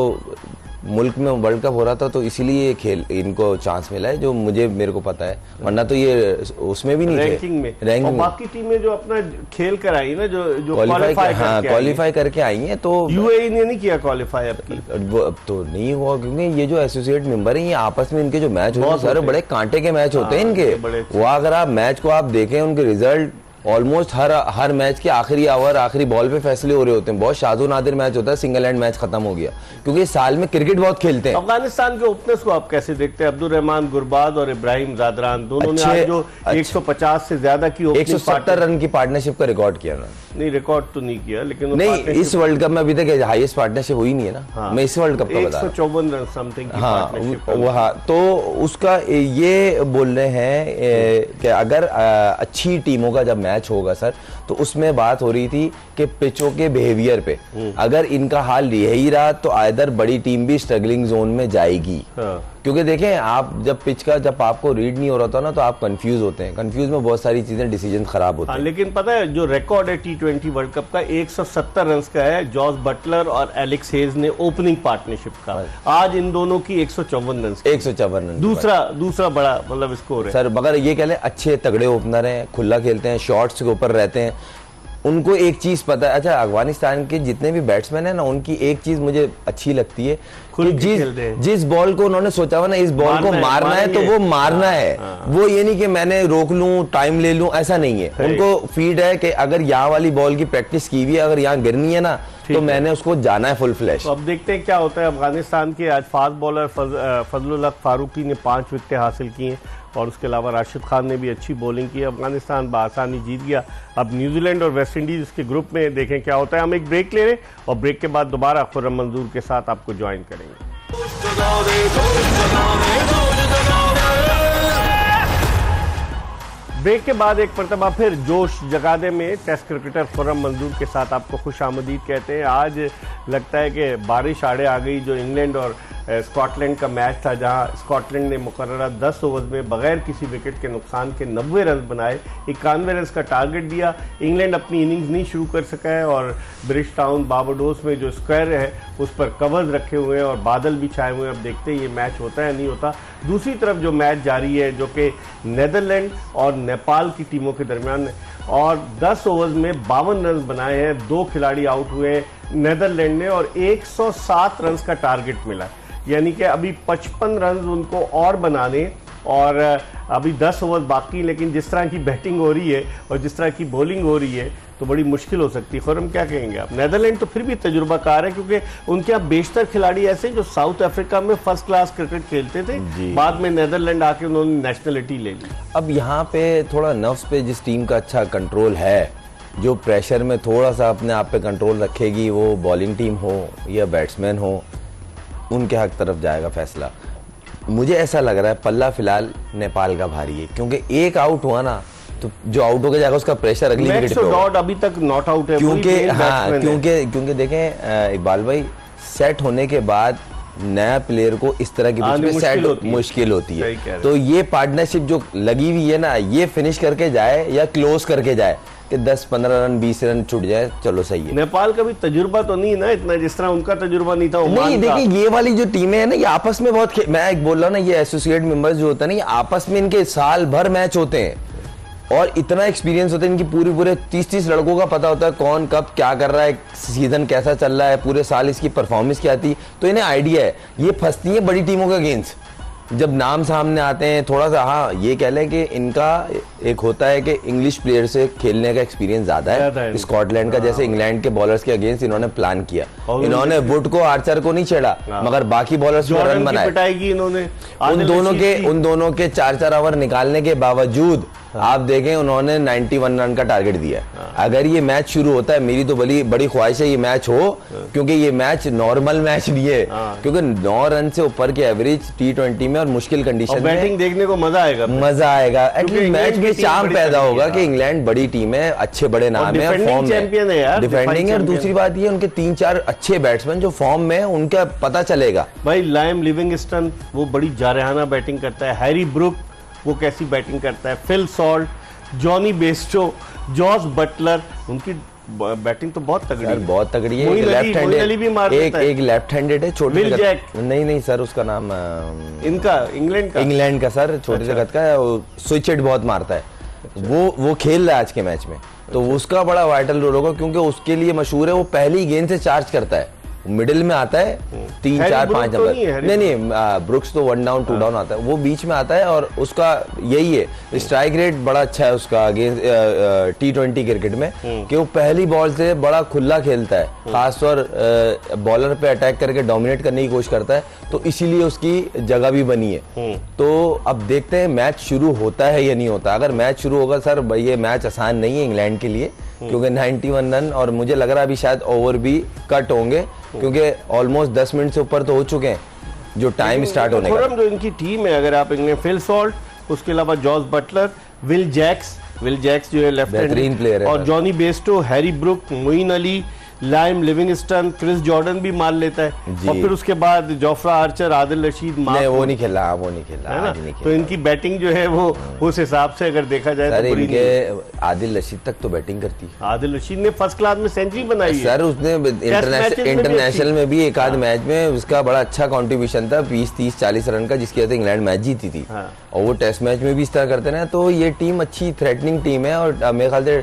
मुल्क में वर्ल्ड कप हो रहा था तो इसीलिए ये खेल इनको चांस मिला है जो मुझे मेरे को पता है। वरना तो ये उसमें भी नहीं रैंकिंग में। और रैंकिंग में। बाकी टीमें जो अपना खेल कर आई ना जो जो क्वालिफाई हाँ क्वालिफाई करके आई हैं तो यूएई ने नहीं किया क्वालिफाई अब तो नहीं हुआ क्योंकि ये जो एसोसिएट मेंबर हैं ये आपस में इनके जो मैच होते हैं सारे बड़े कांटे के मैच होते हैं हाँ, इनके। वो अगर आप मैच को आप देखें उनके रिज़ल्ट ऑलमोस्ट हर हर मैच के आखिरी ओवर आखिरी बॉल पे फैसले हो रहे होते हैं। बहुत शादो नादिर मैच होता है सिंगल हैंड मैच खत्म हो गया। क्योंकि साल में क्रिकेट बहुत खेलते हैं। अफ़गानिस्तान के ओपनर्स को आप कैसे देखते हैं? अब्दुल रहमान गुरबाज और इब्राहिम जादरान दोनों ने आज जो अच्छे- 150 से ज़्यादा की ओपनिंग 170 रन की पार्टनरशिप का रिकॉर्ड किया ना नहीं रिकॉर्ड तो नहीं किया लेकिन नहीं इस वर्ल्ड कप में अभी तक हाईएस्ट पार्टनरशिप हुई नहीं है ना। हाँ, मैं इस वर्ल्ड कप का बता। 154 रन समथिंग हाँ हाँ तो उसका ये बोल रहे हैं कि अगर अच्छी टीमों का जब मैच होगा सर तो उसमें बात हो रही थी कि पिचों के बिहेवियर पे हम्म। अगर इनका हाल यही रहा तो आयदर बड़ी टीम भी स्ट्रगलिंग जोन में जाएगी हाँ। क्योंकि देखें आप जब पिच का जब आपको रीड नहीं हो रहा था ना तो आप कंफ्यूज होते हैं। कंफ्यूज में बहुत सारी चीज़ें डिसीज़न खराब होते हाँ, हैं। लेकिन पता है जो रिकॉर्ड है टी ट्वेंटी वर्ल्ड कप का 170 रन का है जॉर्ज बटलर और एलेक्स हेज ने ओपनिंग पार्टनरशिप का। आज इन दोनों की एक सौ चौवन रन एक सौ चौवन रन दूसरा दूसरा बड़ा मतलब स्कोर है। सर मगर ये कह लें अच्छे तगड़े ओपनर हैं खुला खेलते हैं शॉर्ट्स के ऊपर रहते हैं। उनको एक चीज़ पता है। अच्छा अफ़गानिस्तान के जितने भी बैट्समैन है ना उनकी एक चीज़ मुझे अच्छी लगती है कि जिस जिस बॉल को उन्होंने सोचा हुआ ना इस बॉल को मारना है, है तो वो मारना है वो ये नहीं कि मैंने रोक लूँ टाइम ले लूँ ऐसा नहीं है। उनको फ़ीड है कि अगर यहाँ वाली बॉल की प्रैक्टिस की हुई है अगर यहाँ गिरनी है ना तो मैंने उसको जाना है फुल फ्लैश तो अब देखते हैं क्या होता है अफ़गानिस्तान के आज फास्ट बॉलर फज, अ, फारूकी ने पाँच विकेटें हासिल की हैं। और उसके अलावा राशिद खान ने भी अच्छी बॉलिंग की, अफ़गानिस्तान बसानी जीत गया। अब न्यूजीलैंड और वेस्ट इंडीज के ग्रुप में देखें क्या होता है। हम एक ब्रेक ले रहे हैं और ब्रेक के बाद दोबारा खुर्रम मंजूर के साथ आपको ज्वाइन करेंगे। ब्रेक के बाद एक मरतबा फिर जोश जगादे में टेस्ट क्रिकेटर खुर्रम मंजूर के साथ आपको खुश आमदीद कहते हैं। आज लगता है कि बारिश आड़े आ गई जो इंग्लैंड और स्कॉटलैंड का मैच था जहाँ स्कॉटलैंड ने मुकर्रा दस ओवर में बगैर किसी विकेट के नुकसान के नब्बे रन बनाए, इक्यानवे रन का टारगेट दिया। इंग्लैंड अपनी इनिंग्स नहीं शुरू कर सका है और ब्रिज टाउन बाबाडोस में जो स्क्वायर है, उस पर कवर्स रखे हुए हैं और बादल भी छाए हुए हैं। अब देखते हैं ये मैच होता है नहीं होता। दूसरी तरफ़ जो मैच जारी है, जो कि नेदरलैंड और नेपाल की टीमों के दरमियान है और 10 ओवर्स में बावन रन बनाए हैं, दो खिलाड़ी आउट हुए हैं नेदरलैंड ने और 107 रन का टारगेट मिला यानी कि अभी 55 रन उनको और बनाने और अभी 10 ओवर बाकी लेकिन जिस तरह की बैटिंग हो रही है और जिस तरह की बॉलिंग हो रही है तो बड़ी मुश्किल हो सकती है। खुरम क्या कहेंगे आप? नैदरलैंड तो फिर भी तजुर्बाकार है क्योंकि उनके यहाँ बेशतर खिलाड़ी ऐसे हैं जो साउथ अफ्रीका में फ़र्स्ट क्लास क्रिकेट खेलते थे। बाद में नैदरलैंड आके उन्होंने नेशनलिटी ले ली। अब यहाँ पे थोड़ा नर्व्स पे जिस टीम का अच्छा कंट्रोल है जो प्रेशर में थोड़ा सा अपने आप पे कंट्रोल रखेगी वो बॉलिंग टीम हो या बैट्समैन हो उनके हक तरफ़ जाएगा फैसला। मुझे ऐसा लग रहा है पल्ला फ़िलहाल नेपाल का भारी है क्योंकि एक आउट हुआ ना तो जो आउट होकर जाएगा उसका प्रेशर अगली विकेट पे होगा। अभी तक नॉट आउट है क्योंकि हाँ क्योंकि क्योंकि देखें इकबाल भाई सेट होने के बाद नया प्लेयर को इस तरह की में मुश्किल सेट होती है। मुश्किल होती है। तो ये पार्टनरशिप जो लगी हुई है ना ये फिनिश करके जाए या क्लोज करके जाए कि 10 15 रन 20 रन छूट जाए चलो सही है। नेपाल का भी तजुर्बा तो नहीं ना इतना जिस तरह उनका तजुर्बा नहीं था नहीं देखिए ये वाली जो टीमें हैं ना ये आपस में बहुत मैं एक बोल रहा हूँ ना ये एसोसिएट मेंबर्स जो होता है ना ये आपस में इनके साल भर मैच होते हैं। और इतना एक्सपीरियंस होता है इनकी पूरी पूरे तीस तीस लड़कों का पता होता है कौन कब क्या कर रहा है सीज़न कैसा चल रहा है पूरे साल इसकी परफॉर्मेंस क्या आती तो इन्हें आइडिया है। ये फंसती है बड़ी टीमों के अगेंस्ट जब नाम सामने आते हैं थोड़ा सा हाँ ये कह लें कि इनका एक होता है कि इंग्लिश प्लेयर से खेलने का एक्सपीरियंस ज़्यादा है। है स्कॉटलैंड का जैसे इंग्लैंड के बॉलर्स के अगेंस्ट इन्होंने प्लान किया। इन्होंने वुड को आर्चर को नहीं छेड़ा मगर बाकी बॉलर्स को रन बनाए उन दोनों के उन दोनों के चार चार ओवर निकालने के बावजूद आप देखें उन्होंने 91 रन का टारगेट दिया है। अगर ये मैच शुरू होता है मेरी तो बड़ी बड़ी ख्वाहिश है ये मैच हो क्योंकि ये मैच नॉर्मल मैच नहीं है। क्योंकि नौ रन से ऊपर के एवरेज टी ट्वेंटी में और मुश्किल कंडीशन में बैटिंग देखने को मज़ा आएगा। मज़ा आएगा। एटलीस्ट मैच में चाम पैदा होगा है, कि हाँ। इंग्लैंड बड़ी टीम है अच्छे बड़े नाम है फॉर्म champion है डिफेंडिंग defending और दूसरी बात ये उनके तीन चार अच्छे बैट्समैन जो फॉर्म में है उनका पता चलेगा। भाई लाइम लिविंगस्टन वो बड़ी जारहाना बैटिंग करता है। हैरी ब्रुक वो कैसी बैटिंग करता है? Phil Salt Jonny Bairstow Jos Buttler उनकी बैटिंग तो बहुत तगड़ी है। बहुत तगड़ी है। एक लेफ़्ट हैंडेड एक है। एक लेफ़्ट हैंडेड है छोटे। नहीं नहीं सर उसका नाम इनका इंग्लैंड का। इंग्लैंड का सर छोटे अच्छा। का है वो स्विच हिट बहुत मारता है। वो वो खेल रहा है आज के मैच में। तो उसका बड़ा वाइटल रोल होगा क्योंकि उसके लिए मशहूर है वो पहली गेंद से चार्ज करता है। मिडिल में आता है तीन चार पाँच तो नंबर नहीं है, नहीं नहीं आ, ब्रुक्स तो वन डाउन टू डाउन आता है। वो बीच में आता है और उसका यही है स्ट्राइक रेट बड़ा अच्छा है उसका अगेंस्ट टी ट्वेंटी क्रिकेट में कि वो पहली बॉल से बड़ा खुला खेलता है। खासतौर बॉलर पे अटैक करके डोमिनेट करने की कोशिश करता है तो इसीलिए उसकी जगह भी बनी है। तो अब देखते हैं मैच शुरू होता है या नहीं होता। अगर मैच शुरू होगा सर ये मैच आसान नहीं है इंग्लैंड के लिए। क्योंकि 91 रन और मुझे लग रहा है अभी शायद ओवर भी कट होंगे क्योंकि ऑलमोस्ट 10 मिनट से ऊपर तो हो चुके हैं जो टाइम स्टार्ट होने का। जो इनकी टीम है अगर आप इनमें फिल सॉल्ट उसके अलावा George Buttler Will Jacks Will Jacks जो है लेफ़्ट प्लेयर है और Jonny Bairstow Harry Brook Moeen Ali Liam Livingstone Chris Jordan भी मार लेता है। और फिर उसके बाद जोफ्रा आर्चर आदिल रशीद नहीं वो नहीं खेला वो नहीं खेला है ना? आज नहीं तो इनकी बैटिंग जो है वो उस हिसाब से अगर देखा जाए सर तो बुरी नहीं इनके आदिल रशीद तक तो बैटिंग करती है। आदिल रशीद ने फ़र्स्ट क्लास में सेंचुरी बनाई सर उसने इंटरनेशनल में भी एक आध मैच में उसका बड़ा अच्छा कॉन्ट्रीब्यूशन था बीस तीस चालीस रन का जिसकी वजह से इंग्लैंड मैच जीती थी। हाँ। और वो टेस्ट मैच में भी इस तरह करते ना तो ये टीम अच्छी थ्रेटनिंग टीम है और मेरे ख्याल से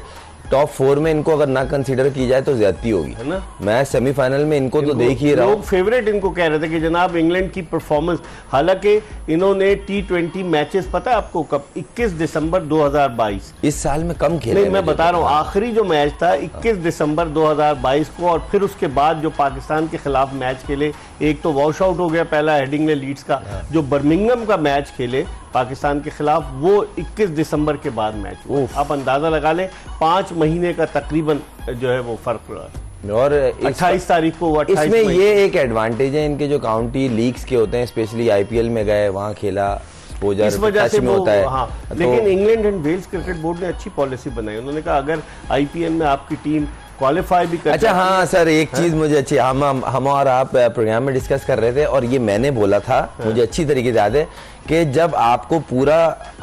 टॉप फोर में इनको अगर ना कंसीडर की जाए तो ज्यादती होगी। है ना? मैं सेमीफाइनल में इनको इनको तो देख ही रहा हूँ। फेवरेट इनको कह रहे थे कि जनाब इंग्लैंड की परफॉर्मेंस हालाँकि इन्होंने टी ट्वेंटी मैचेस पता है आपको कब? 21 दिसंबर 2022 इस साल में कम खेले मैं बता रहा हूँ आखिरी जो मैच था 21 दिसंबर 2022 को और फिर उसके बाद जो पाकिस्तान के खिलाफ मैच खेले एक तो वॉश आउट हो गया पहला हेडिंग ने लीड्स का जो बर्मिंगम का मैच खेले पाकिस्तान के खिलाफ वो 21 दिसंबर के बाद मैच हुआ। आप अंदाज़ा लगा लें पाँच महीने का तकरीबन जो है वो फ़र्क रहा और अट्ठाईस तारीख को वो 28 इसमें ये एक एडवांटेज है इनके जो काउंटी लीग्स के होते हैं स्पेशली आईपीएल में गए वहाँ खेला इस वजह से वो होता है। हाँ तो- लेकिन England and Wales Cricket Board ने अच्छी पॉलिसी बनाई। उन्होंने कहा अगर आईपीएल में आपकी टीम क्वालिफाई भी कर अच्छा हाँ सर एक चीज़ मुझे अच्छी हम हम हम और आप प्रोग्राम में डिस्कस कर रहे थे और ये मैंने बोला था है? मुझे अच्छी तरीके से याद है कि जब आपको पूरा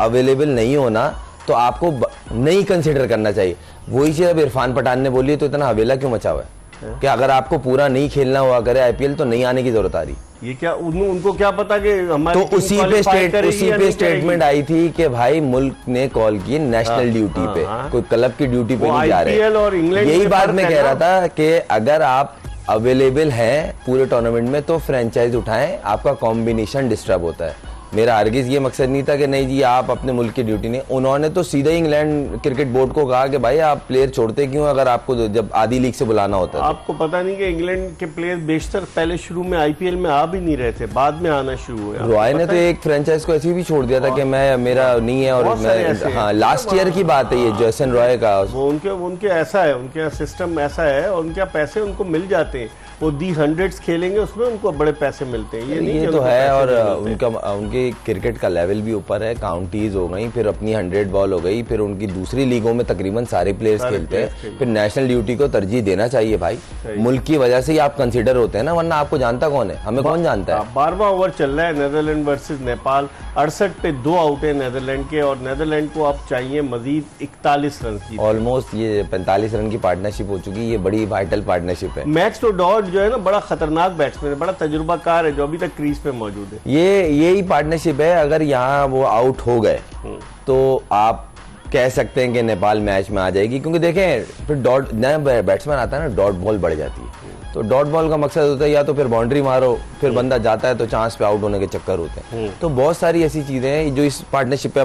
अवेलेबल नहीं होना तो आपको नहीं कंसिडर करना चाहिए वही चीज़ अब इरफान पठान ने बोली है, तो इतना हवेला क्यों मचा हुआ हाँ। है कि अगर आपको पूरा नहीं खेलना हुआ करे आईपीएल तो नहीं आने की ज़रूरत आ रही। ये क्या उन, उनको क्या पता कि हमारी तो उसी पे स्टेट उसी पे स्टेटमेंट आई थी कि भाई मुल्क ने कॉल की नेशनल हाँ, ड्यूटी हाँ, पे। हाँ। कोई क्लब की ड्यूटी पे नहीं जा और रहे इंग्लैंड यही बात मैं कह रहा था कि अगर आप अवेलेबल हैं पूरे टूर्नामेंट में तो फ्रेंचाइज उठाएँ आपका कॉम्बिनेशन डिस्टर्ब होता है। मेरा हरगिज ये मकसद नहीं था कि नहीं जी आप अपने मुल्क की ड्यूटी नहीं। उन्होंने तो सीधा ही इंग्लैंड क्रिकेट बोर्ड को कहा कि भाई आप प्लेयर छोड़ते क्यों अगर आपको जब आधी लीग से बुलाना होता है तो। आपको पता नहीं कि इंग्लैंड के प्लेयर बेशतर पहले शुरू में आईपीएल में आ भी नहीं रहे थे बाद में आना शुरू आपको रॉय ने तो एक फ्रेंचाइज को ऐसे भी छोड़ दिया था कि मैं मेरा नहीं है और मैं हाँ। लास्ट ईयर की बात है ये जैसन रॉय का। उनके उनके ऐसा है उनके सिस्टम ऐसा है और उनके पैसे उनको मिल जाते हैं। वो दी हंड्रेड्स खेलेंगे उसमें उनको बड़े पैसे मिलते हैं। ये तो है और मिलते। उनका उनके क्रिकेट का लेवल भी ऊपर है काउंटीज हो गई फिर अपनी हंड्रेड बॉल हो गई फिर उनकी दूसरी लीगों में तकरीबन सारे प्लेयर्स खेलते हैं। फिर नेशनल ड्यूटी को तरजीह देना चाहिए भाई। मुल्क की वजह से ही आप कंसिडर होते हैं ना वरना आपको जानता कौन है? हमें कौन जानता है? बारहवां ओवर चल रहा है नेदरलैंड वर्सेस नेपाल। अड़सठ पे दो आउट है नेदरलैंड के और नेदरलैंड को अब चाहिए मजीद इकतालीस रन की। ऑलमोस्ट ये 45 रन की पार्टनरशिप हो चुकी है ये बड़ी वाइटल पार्टनरशिप है। मैच तो डॉट जो है ना बड़ा खतरनाक बैट्समैन है बड़ा तजुर्बाकार है जो अभी तक क्रीज पे मौजूद है। ये यही पार्टनरशिप है अगर यहाँ वो आउट हो गए तो आप कह सकते हैं कि नेपाल मैच में आ जाएगी। क्योंकि देखें फिर डॉट नया बैट्समैन आता है ना डॉट बॉल बढ़ जाती है। तो डॉट बॉल का मकसद होता है या तो फिर बाउंड्री मारो फिर बंदा जाता है तो चांस पे आउट होने के चक्कर होते हैं। तो बहुत सारी ऐसी चीज़ें हैं जो इस पार्टनरशिप पे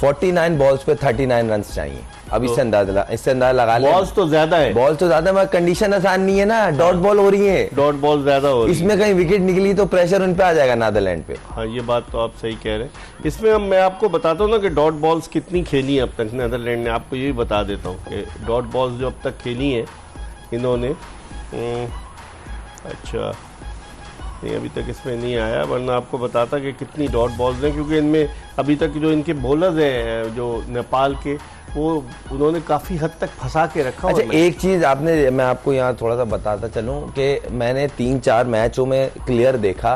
49 बॉल्स पे 39 रन चाहिए। अब इससे अंदाज़ा इससे अंदाज़ा लगा ले। बॉल्स तो ज़्यादा है। बॉल तो ज़्यादा मगर कंडीशन आसान नहीं है ना। डॉट बॉल हो रही है। डॉट बॉल ज़्यादा हो रही है। इसमें कहीं विकेट निकली तो प्रेशर उन पे आ जाएगा नादरलैंड पे। हाँ ये बात तो आप सही कह रहे हैं। इसमें अब मैं आपको बताता हूँ ना कि डॉट बॉल्स कितनी खेली हैं अब तक नेदरलैंड ने। आपको यही बता देता हूँ कि डॉट बॉल्स जो अब तक खेली है इन्होंने अच्छा नहीं अभी तक इसमें नहीं आया वरना आपको बताता कि कितनी डॉट बॉल्स हैं क्योंकि इनमें अभी तक जो इनके बॉलर्स हैं जो नेपाल के वो उन्होंने काफ़ी हद तक फंसा के रखा अच्छा एक चीज़ आपने मैं आपको यहाँ थोड़ा सा बताता चलूँ कि मैंने तीन चार मैचों में क्लियर देखा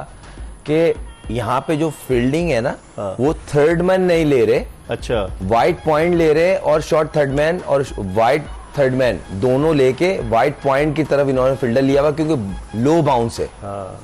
कि यहाँ पे जो फील्डिंग है ना हाँ। वो थर्ड मैन नहीं ले रहे अच्छा वाइट पॉइंट ले रहे और शॉर्ट थर्ड मैन और वाइट थर्ड मैन दोनों लेके वाइट पॉइंट की तरफ़ इन्होंने फील्डर लिया हुआ क्योंकि लो बाउंस है।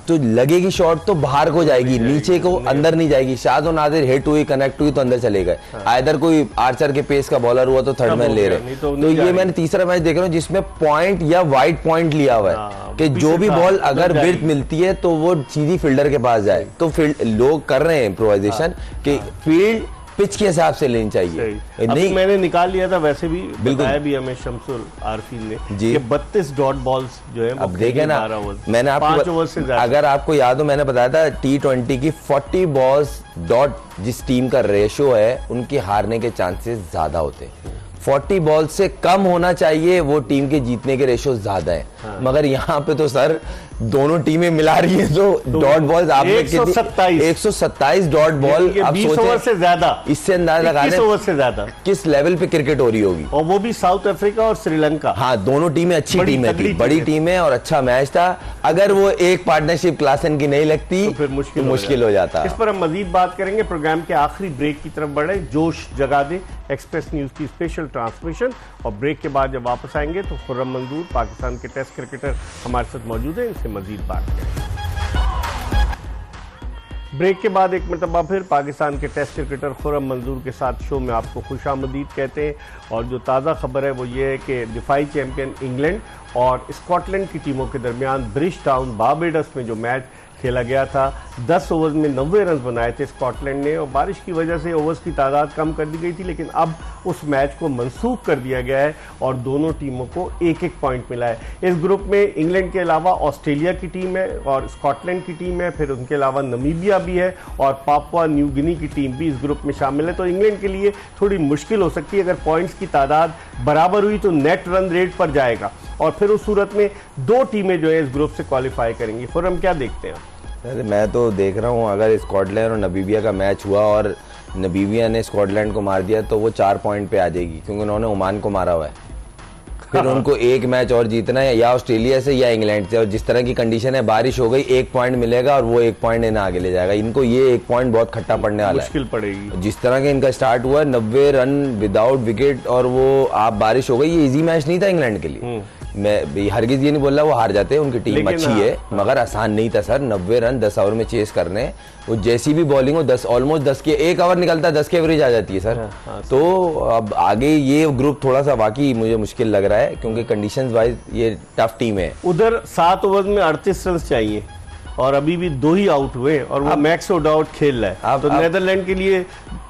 तो लगेगी शॉट तो बाहर को जाएगी नीचे को अंदर नहीं जाएगी। शाद और नादिर हिट हुई कनेक्ट हुई तो अंदर चले गए। आइदर कोई आर्चर के पेस का बॉलर हुआ तो थर्ड मैन ले रहे। तो तो ये मैंने तीसरा मैच देख रहा हूँ जिसमें पॉइंट या वाइट पॉइंट लिया हुआ हाँ, है कि जो भी बॉल अगर जाएगी। विर्थ मिलती है तो वो सीधी फील्डर के पास जाए। तो फ़ील्ड लोग कर रहे हैं इम्प्रोवाइजेशन कि फ़ील्ड पिच के हिसाब से लेनी चाहिए नहीं मैंने निकाल लिया था वैसे भी बिल्कुल। बताया भी हमें शमसुल आरफीन ने जी। कि 32 डॉट बॉल्स जो है अब देखे ना खेली 12 ओवर। मैंने आपको अगर आपको याद हो मैंने बताया था टी ट्वेंटी की 40 बॉल्स डॉट जिस टीम का रेशो है उनके हारने के चांसेस ज़्यादा होते हैं 40 बॉल से कम होना चाहिए वो टीम के जीतने के रेशो ज़्यादा है हाँ। मगर यहाँ पे तो सर दोनों टीमें मिला रही है तो डॉट बॉल आपने 127 127 डॉट बॉल 20 ओवर से ज़्यादा। इससे अंदाज़ा लगा 21 लें ओवर से ज़्यादा। किस लेवल पे क्रिकेट हो रही होगी। और वो भी साउथ अफ्रीका और श्रीलंका हाँ दोनों टीमें अच्छी टीमें थी बड़ी टीमें। टीमें और अच्छा मैच था। अगर वो एक पार्टनरशिप क्लासन की नहीं लगती तो फिर मुश्किल तो मुश्किल हो जाता। इस पर हम मजीद बात करेंगे। प्रोग्राम के आखिरी ब्रेक की तरफ़ बढ़े। जोश जगा दे। एक्सप्रेस न्यूज़ की स्पेशल ट्रांसमिशन और ब्रेक के बाद जब वापस आएँगे तो खुर्रम मंजूर पाकिस्तान के टेस्ट क्रिकेटर हमारे साथ मौजूद है। इनसे मजीद बात करें। ब्रेक के बाद एक मरतबा फिर पाकिस्तान के टेस्ट क्रिकेटर खुरम मंजूर के साथ शो में आपको खुश आमदीद कहते हैं और जो ताज़ा खबर है वो ये है कि दिफाई चैंपियन इंग्लैंड और स्कॉटलैंड की टीमों के दरमियान ब्रिज टाउन बाबेडस में जो मैच खेला गया था। 10 ओवर्स में नब्बे रन बनाए थे स्कॉटलैंड ने और बारिश की वजह से ओवर्स की तादाद कम कर दी गई थी, लेकिन अब उस मैच को मनसूख कर दिया गया है और दोनों टीमों को एक एक पॉइंट मिला है। इस ग्रुप में इंग्लैंड के अलावा ऑस्ट्रेलिया की टीम है और स्कॉटलैंड की टीम है, फिर उनके अलावा नमीबिया भी है और पापुआ न्यू गिनी की टीम भी इस ग्रुप में शामिल है। तो इंग्लैंड के लिए थोड़ी मुश्किल हो सकती है, अगर पॉइंट्स की तादाद बराबर हुई तो नेट रन रेट पर जाएगा। और फिर उस सूरत में दो टीमें जो है इस ग्रुप से क्वालिफाई करेंगी। फिर हम क्या देखते हैं? अरे मैं तो देख रहा हूँ अगर स्कॉटलैंड और नबीबिया का मैच हुआ और नबीबिया ने स्कॉटलैंड को मार दिया तो वो चार पॉइंट पे आ जाएगी क्योंकि उन्होंने ओमान को मारा हुआ है। फिर उनको एक मैच और जीतना है या ऑस्ट्रेलिया से या इंग्लैंड से और जिस तरह की कंडीशन है बारिश हो गई एक पॉइंट मिलेगा और वो एक पॉइंट इन्हें आगे ले जाएगा। इनको ये एक पॉइंट बहुत खट्टा पड़ने वाला है। मुश्किल पड़ेगी। जिस तरह के इनका स्टार्ट हुआ नब्बे रन विदाउट विकेट और वो आप बारिश हो गई ये इजी मैच नहीं था इंग्लैंड के लिए। मैं हरगिज ये नहीं बोल रहा वो हार जाते हैं उनकी टीम अच्छी हाँ, है मगर आसान नहीं था सर नब्बे रन दस ओवर में चेस करने। वो जैसी भी बॉलिंग हो दस ऑलमोस्ट दस के एक ओवर निकलता है दस के एवरेज आ जाती है सर। तो अब आगे ये ग्रुप थोड़ा सा बाकी मुझे मुश्किल लग रहा है क्योंकि कंडीशन वाइज ये टफ टीम है। उधर सात ओवर में अड़तीस रन चाहिए और अभी भी दो ही आउट हुए और वो मैक्स आउट खेल रहा है। तो नेदरलैंड के लिए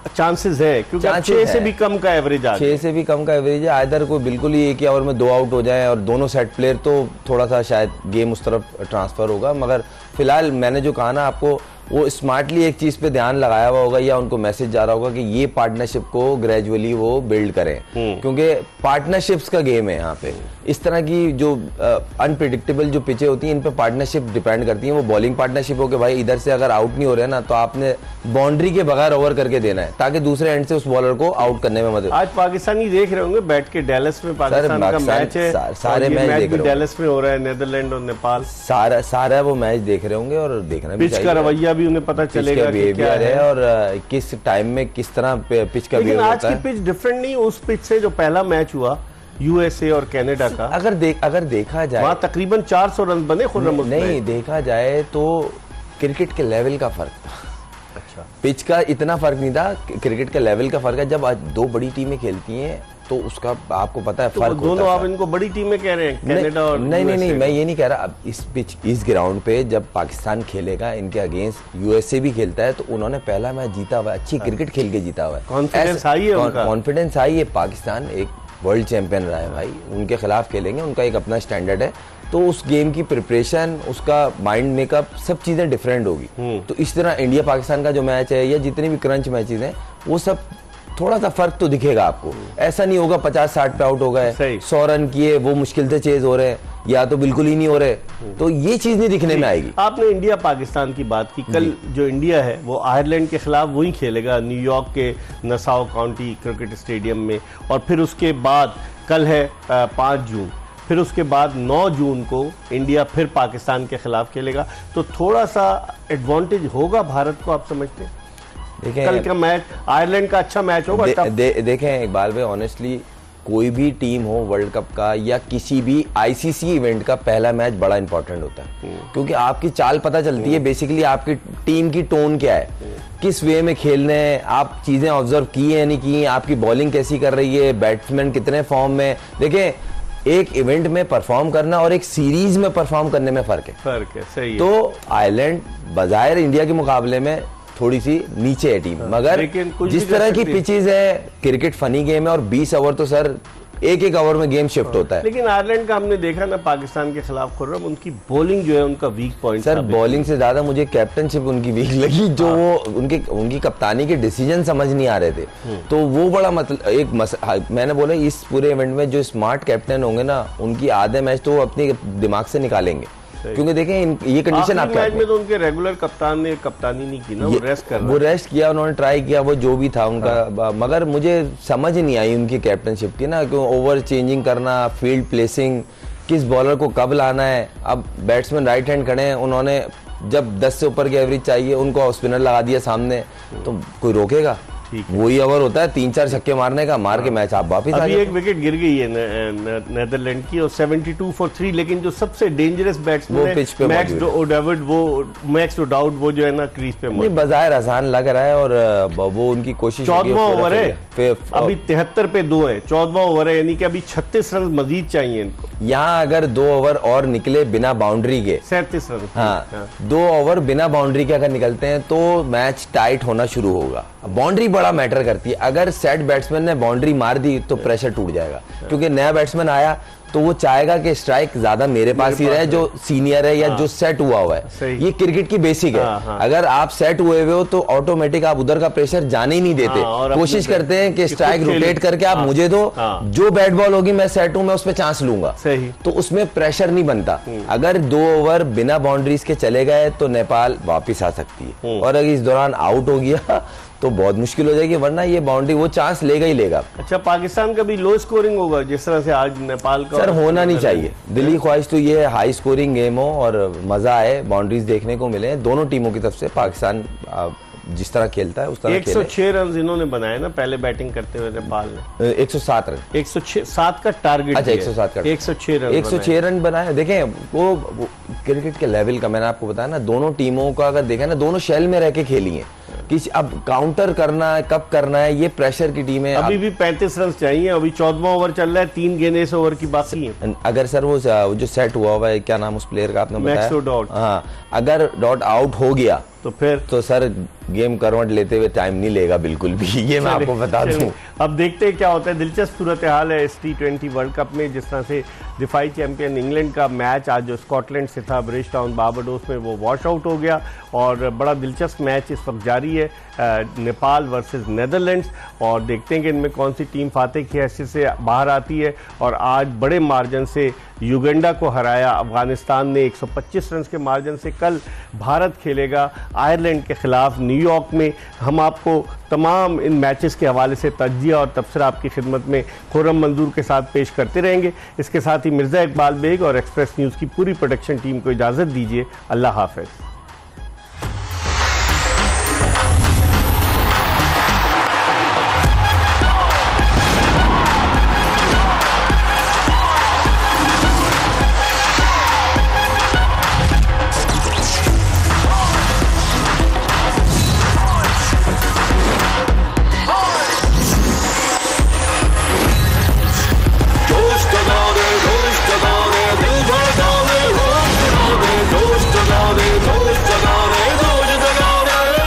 चांसेस है क्योंकि छह से भी कम का एवरेज आ छह से भी कम का एवरेज है। आयदर कोई बिल्कुल ही एक ही ओवर में दो आउट हो जाए और दोनों सेट प्लेयर तो थोड़ा सा शायद गेम उस तरफ़ ट्रांसफ़र होगा। मगर फ़िलहाल मैंने जो कहा ना आपको वो स्मार्टली एक चीज़ पे ध्यान लगाया हुआ होगा या उनको मैसेज जा रहा होगा कि ये पार्टनरशिप को ग्रेजुअली वो बिल्ड करें। क्योंकि पार्टनरशिप्स का गेम है यहाँ पे। इस तरह की जो अनप्रिडिक्टेबल जो पिचे होती हैं इन पे पार्टनरशिप डिपेंड करती हैं। वो बॉलिंग पार्टनरशिप हो के भाई इधर से अगर आउट नहीं हो रहे ना तो आपने बाउंड्री के बगैर ओवर करके देना है ताकि दूसरे एंड से उस बॉलर को आउट करने में मदद आज पाकिस्तानी देख रहे होंगे बैठ के डेलस में पाकिस्तान का मैच है। सारे मैच मैच देख रहे डेलस में हो रहा है नेदरलैंड और नेपाल। सारा सारा वो मैच देख रहे होंगे और देखना भी पिच का रवैया भी उन्हें पता चलेगा कि क्या है। और किस टाइम में किस तरह पिच का लेकिन आज की पिच डिफरेंट नहीं उस पिच से जो पहला मैच हुआ यूएसए और कनाडा का अगर देख अगर देखा जाए वहाँ तकरीबन 400 रन बने खुर्रम उसमें। नहीं देखा जाए तो क्रिकेट के लेवल का फ़र्क था। अच्छा। पिच का इतना फ़र्क नहीं था क्रिकेट के लेवल का फ़र्क है जब आज दो बड़ी टीमें खेलती हैं तो उसका आपको पता है तो फ़र्क दोनों आप इनको बड़ी टीमें कह रहे हैं कनाडा और नहीं नहीं नहीं मैं ये नहीं कह रहा अब इस पिच इस ग्राउंड पे जब पाकिस्तान खेलेगा इनके अगेंस्ट यूएसए भी खेलता है तो उन्होंने पहला मैच जीता हुआ है अच्छी क्रिकेट खेल के जीता हुआ है। ऐसे- हाई है उनका। कॉन्फिडेंस हाई है पाकिस्तान एक वर्ल्ड चैंपियन रहा है भाई उनके खिलाफ खेलेंगे उनका एक अपना स्टैंडर्ड है। तो उस गेम की प्रिपरेशन उसका माइंड मेकअप सब चीज़ें डिफरेंट होगी। तो इस तरह इंडिया पाकिस्तान का जो मैच है या जितने भी क्रंच मैचेस हैं वो सब थोड़ा सा फ़र्क तो दिखेगा आपको। ऐसा नहीं होगा पचास साठ पे आउट हो गए। सौ रन किए वो मुश्किल से चेज हो रहे हैं या तो बिल्कुल ही नहीं हो रहे। तो ये चीज़ नहीं दिखने में आएगी। आपने इंडिया पाकिस्तान की बात की। कल जो। इंडिया है वो आयरलैंड के खिलाफ वही खेलेगा न्यूयॉर्क के नसाओ काउंटी क्रिकेट स्टेडियम में। और फिर उसके बाद कल है पाँच जून। फिर उसके बाद 9 जून को इंडिया फिर पाकिस्तान के खिलाफ खेलेगा। तो थोड़ा सा एडवांटेज होगा भारत को आप समझते हैं? कल का मैच आयरलैंड का अच्छा मैच होगा दे, दे, देखें इकबाल भाई ऑनेस्टली कोई भी टीम हो वर्ल्ड कप का या किसी भी आईसीसी इवेंट का पहला मैच बड़ा इंपॉर्टेंट होता है। क्योंकि आपकी चाल पता चलती है बेसिकली आपकी टीम की टोन क्या है। किस वे में खेलने हैं आप चीज़ें ऑब्ज़र्व की है नहीं की आपकी बॉलिंग कैसी कर रही है बैट्समैन कितने फॉर्म में देखें एक इवेंट में परफॉर्म करना और एक सीरीज़ में परफॉर्म करने में फ़र्क है। फ़र्क है सही है। तो आयरलैंड बाजायर इंडिया के मुकाबले में थोड़ी सी नीचे है टीम मगर हाँ, भी जिस तरह की पिचेज है। क्रिकेट फनी गेम है और 20 ओवर तो सर एक एक ओवर में गेम शिफ्ट होता है। लेकिन आयरलैंड का हमने देखा ना पाकिस्तान के खिलाफ खुर्रम उनकी बॉलिंग जो है उनका वीक पॉइंट सर बॉलिंग से ज़्यादा मुझे कैप्टनशिप उनकी वीक लगी जो हाँ। वो उनके उनकी कप्तानी के डिसीज़न समझ नहीं आ रहे थे। हम्म। तो वो बड़ा मतलब एक मस, हाँ, मैंने बोला इस पूरे इवेंट में जो स्मार्ट कैप्टन होंगे ना उनकी आधे मैच तो वो अपने दिमाग से निकालेंगे। क्योंकि देखें इन- ये कंडीशन आपके मैच में तो उनके रेगुलर कप्तान ने कप्तानी नहीं की ना वो रेस्ट कर वो रेस्ट किया उन्होंने ट्राई किया वो जो भी था उनका। हाँ। मगर मुझे समझ नहीं आई उनकी कैप्टनशिप की ना क्यों ओवर चेंजिंग करना फ़ील्ड प्लेसिंग किस बॉलर को कब लाना है। अब बैट्समैन राइट हैंड खड़े हैं उन्होंने जब 10 से ऊपर की एवरेज चाहिए उनको स्पिनर लगा दिया सामने तो कोई रोकेगा? वही ओवर होता है तीन चार छक्के मारने का मार के मैच आप वापिस अभी एक विकेट गिर गई है नेदरलैंड की और 72 फॉर थ्री लेकिन जो सबसे डेंजरस वो बैट्समैन पे मैक्स मौजूद वो मैक्स ओडाउड वो जो है ना क्रीज पे नहीं बाज़ार आसान लग रहा है और वो उनकी कोशिश चौदवा ओवर है। अभी तिहत्तर पे दो है। चौदवा ओवर है यानी कि अभी छत्तीस रन मजीद चाहिए इनको। यहाँ अगर दो ओवर और निकले बिना बाउंड्री के। सैंतीस रन हाँ दो ओवर बिना बाउंड्री के अगर निकलते हैं तो मैच टाइट होना शुरू होगा। बाउंड्री बड़ा मैटर करती है। अगर सेट बैट्समैन ने बाउंड्री मार दी तो प्रेशर टूट जाएगा। क्योंकि नया बैट्समैन आया तो वो चाहेगा कि स्ट्राइक ज़्यादा मेरे पास ही रहे जो सीनियर है या जो सेट हुआ हुआ है। ये क्रिकेट की बेसिक है। हाँ, हाँ। अगर आप सेट हुए हुए हो तो ऑटोमेटिक आप उधर का प्रेशर जाने ही नहीं देते। हाँ, कोशिश करते हैं कि स्ट्राइक रोटेट करके आप हाँ, मुझे दो। हाँ। जो बैट बॉल होगी मैं सेट हूँ मैं उस पर चांस लूँगा। तो उसमें प्रेशर नहीं बनता। हम्म। अगर दो ओवर बिना बाउंड्रीज के चले गए तो नेपाल वापिस आ सकती है। हम्म। और अगर इस दौरान आउट हो गया तो बहुत मुश्किल हो जाएगी वरना ये बाउंड्री वो चांस लेगा ही लेगा। अच्छा पाकिस्तान का भी लो स्कोरिंग होगा जिस तरह से आज नेपाल का सर होना नहीं चाहिए। दिल्ली ख्वाहिश तो ये है हाई स्कोरिंग गेम हो और मज़ा आए बाउंड्रीज देखने को मिले। दोनों टीमों की तरफ़ से पाकिस्तान जिस तरह खेलता है उस तरह एक सौ छह रन इन्होंने बनाए ना पहले बैटिंग करते हुए नेपाल ने। एक सौ सात रन। एक सौ सात का टारगेट अच्छा 107 का एक सौ छह रन एक सौ छह रन बनाए। देखें वो, वो क्रिकेट के लेवल का मैंने आपको बताया ना दोनों टीमों का अगर देखा ना दोनों शेल में रह के खेली हैं। किसी अब काउंटर करना है कब करना है ये प्रेशर की टीम है। अभी भी पैंतीस रन चाहिए अभी चौदवा ओवर चल रहा है तीन गेंदे इस ओवर की बाकी है। अगर सर वो वो जो सेट हुआ हुआ है क्या नाम उस प्लेयर का आपने बताया? हाँ अगर डॉट आउट हो गया तो फिर तो सर गेम करवट लेते हुए टाइम नहीं लेगा बिल्कुल भी ये मैं आपको बता दूँ। अब देखते हैं क्या होता है। दिलचस्प सूरत हाल है इस टी ट्वेंटी वर्ल्ड कप में जिस तरह से दिफाई चैंपियन इंग्लैंड का मैच आज जो स्कॉटलैंड से था ब्रिज टाउन बाबाडोस में वो वॉश आउट हो गया और बड़ा दिलचस्प मैच इस वक्त जारी है नेपाल वर्सेस नेदरलैंड्स और देखते हैं कि इनमें कौन सी टीम फाते की हैसियत से बाहर आती है और आज बड़े मार्जन से युगंडा को हराया। अफ़गानिस्तान ने 125 रन के मार्जिन से कल भारत खेलेगा। आयरलैंड के खिलाफ न्यूयॉर्क में हम आपको तमाम इन मैचेस के हवाले से तजिया और तबसरा आपकी खिदमत में खुरम मंजूर के साथ पेश करते रहेंगे। इसके साथ ही मिर्ज़ा इकबाल बेग और एक्सप्रेस न्यूज़ की पूरी प्रोडक्शन टीम को इजाज़त दीजिए। अल्लाह हाफिज़।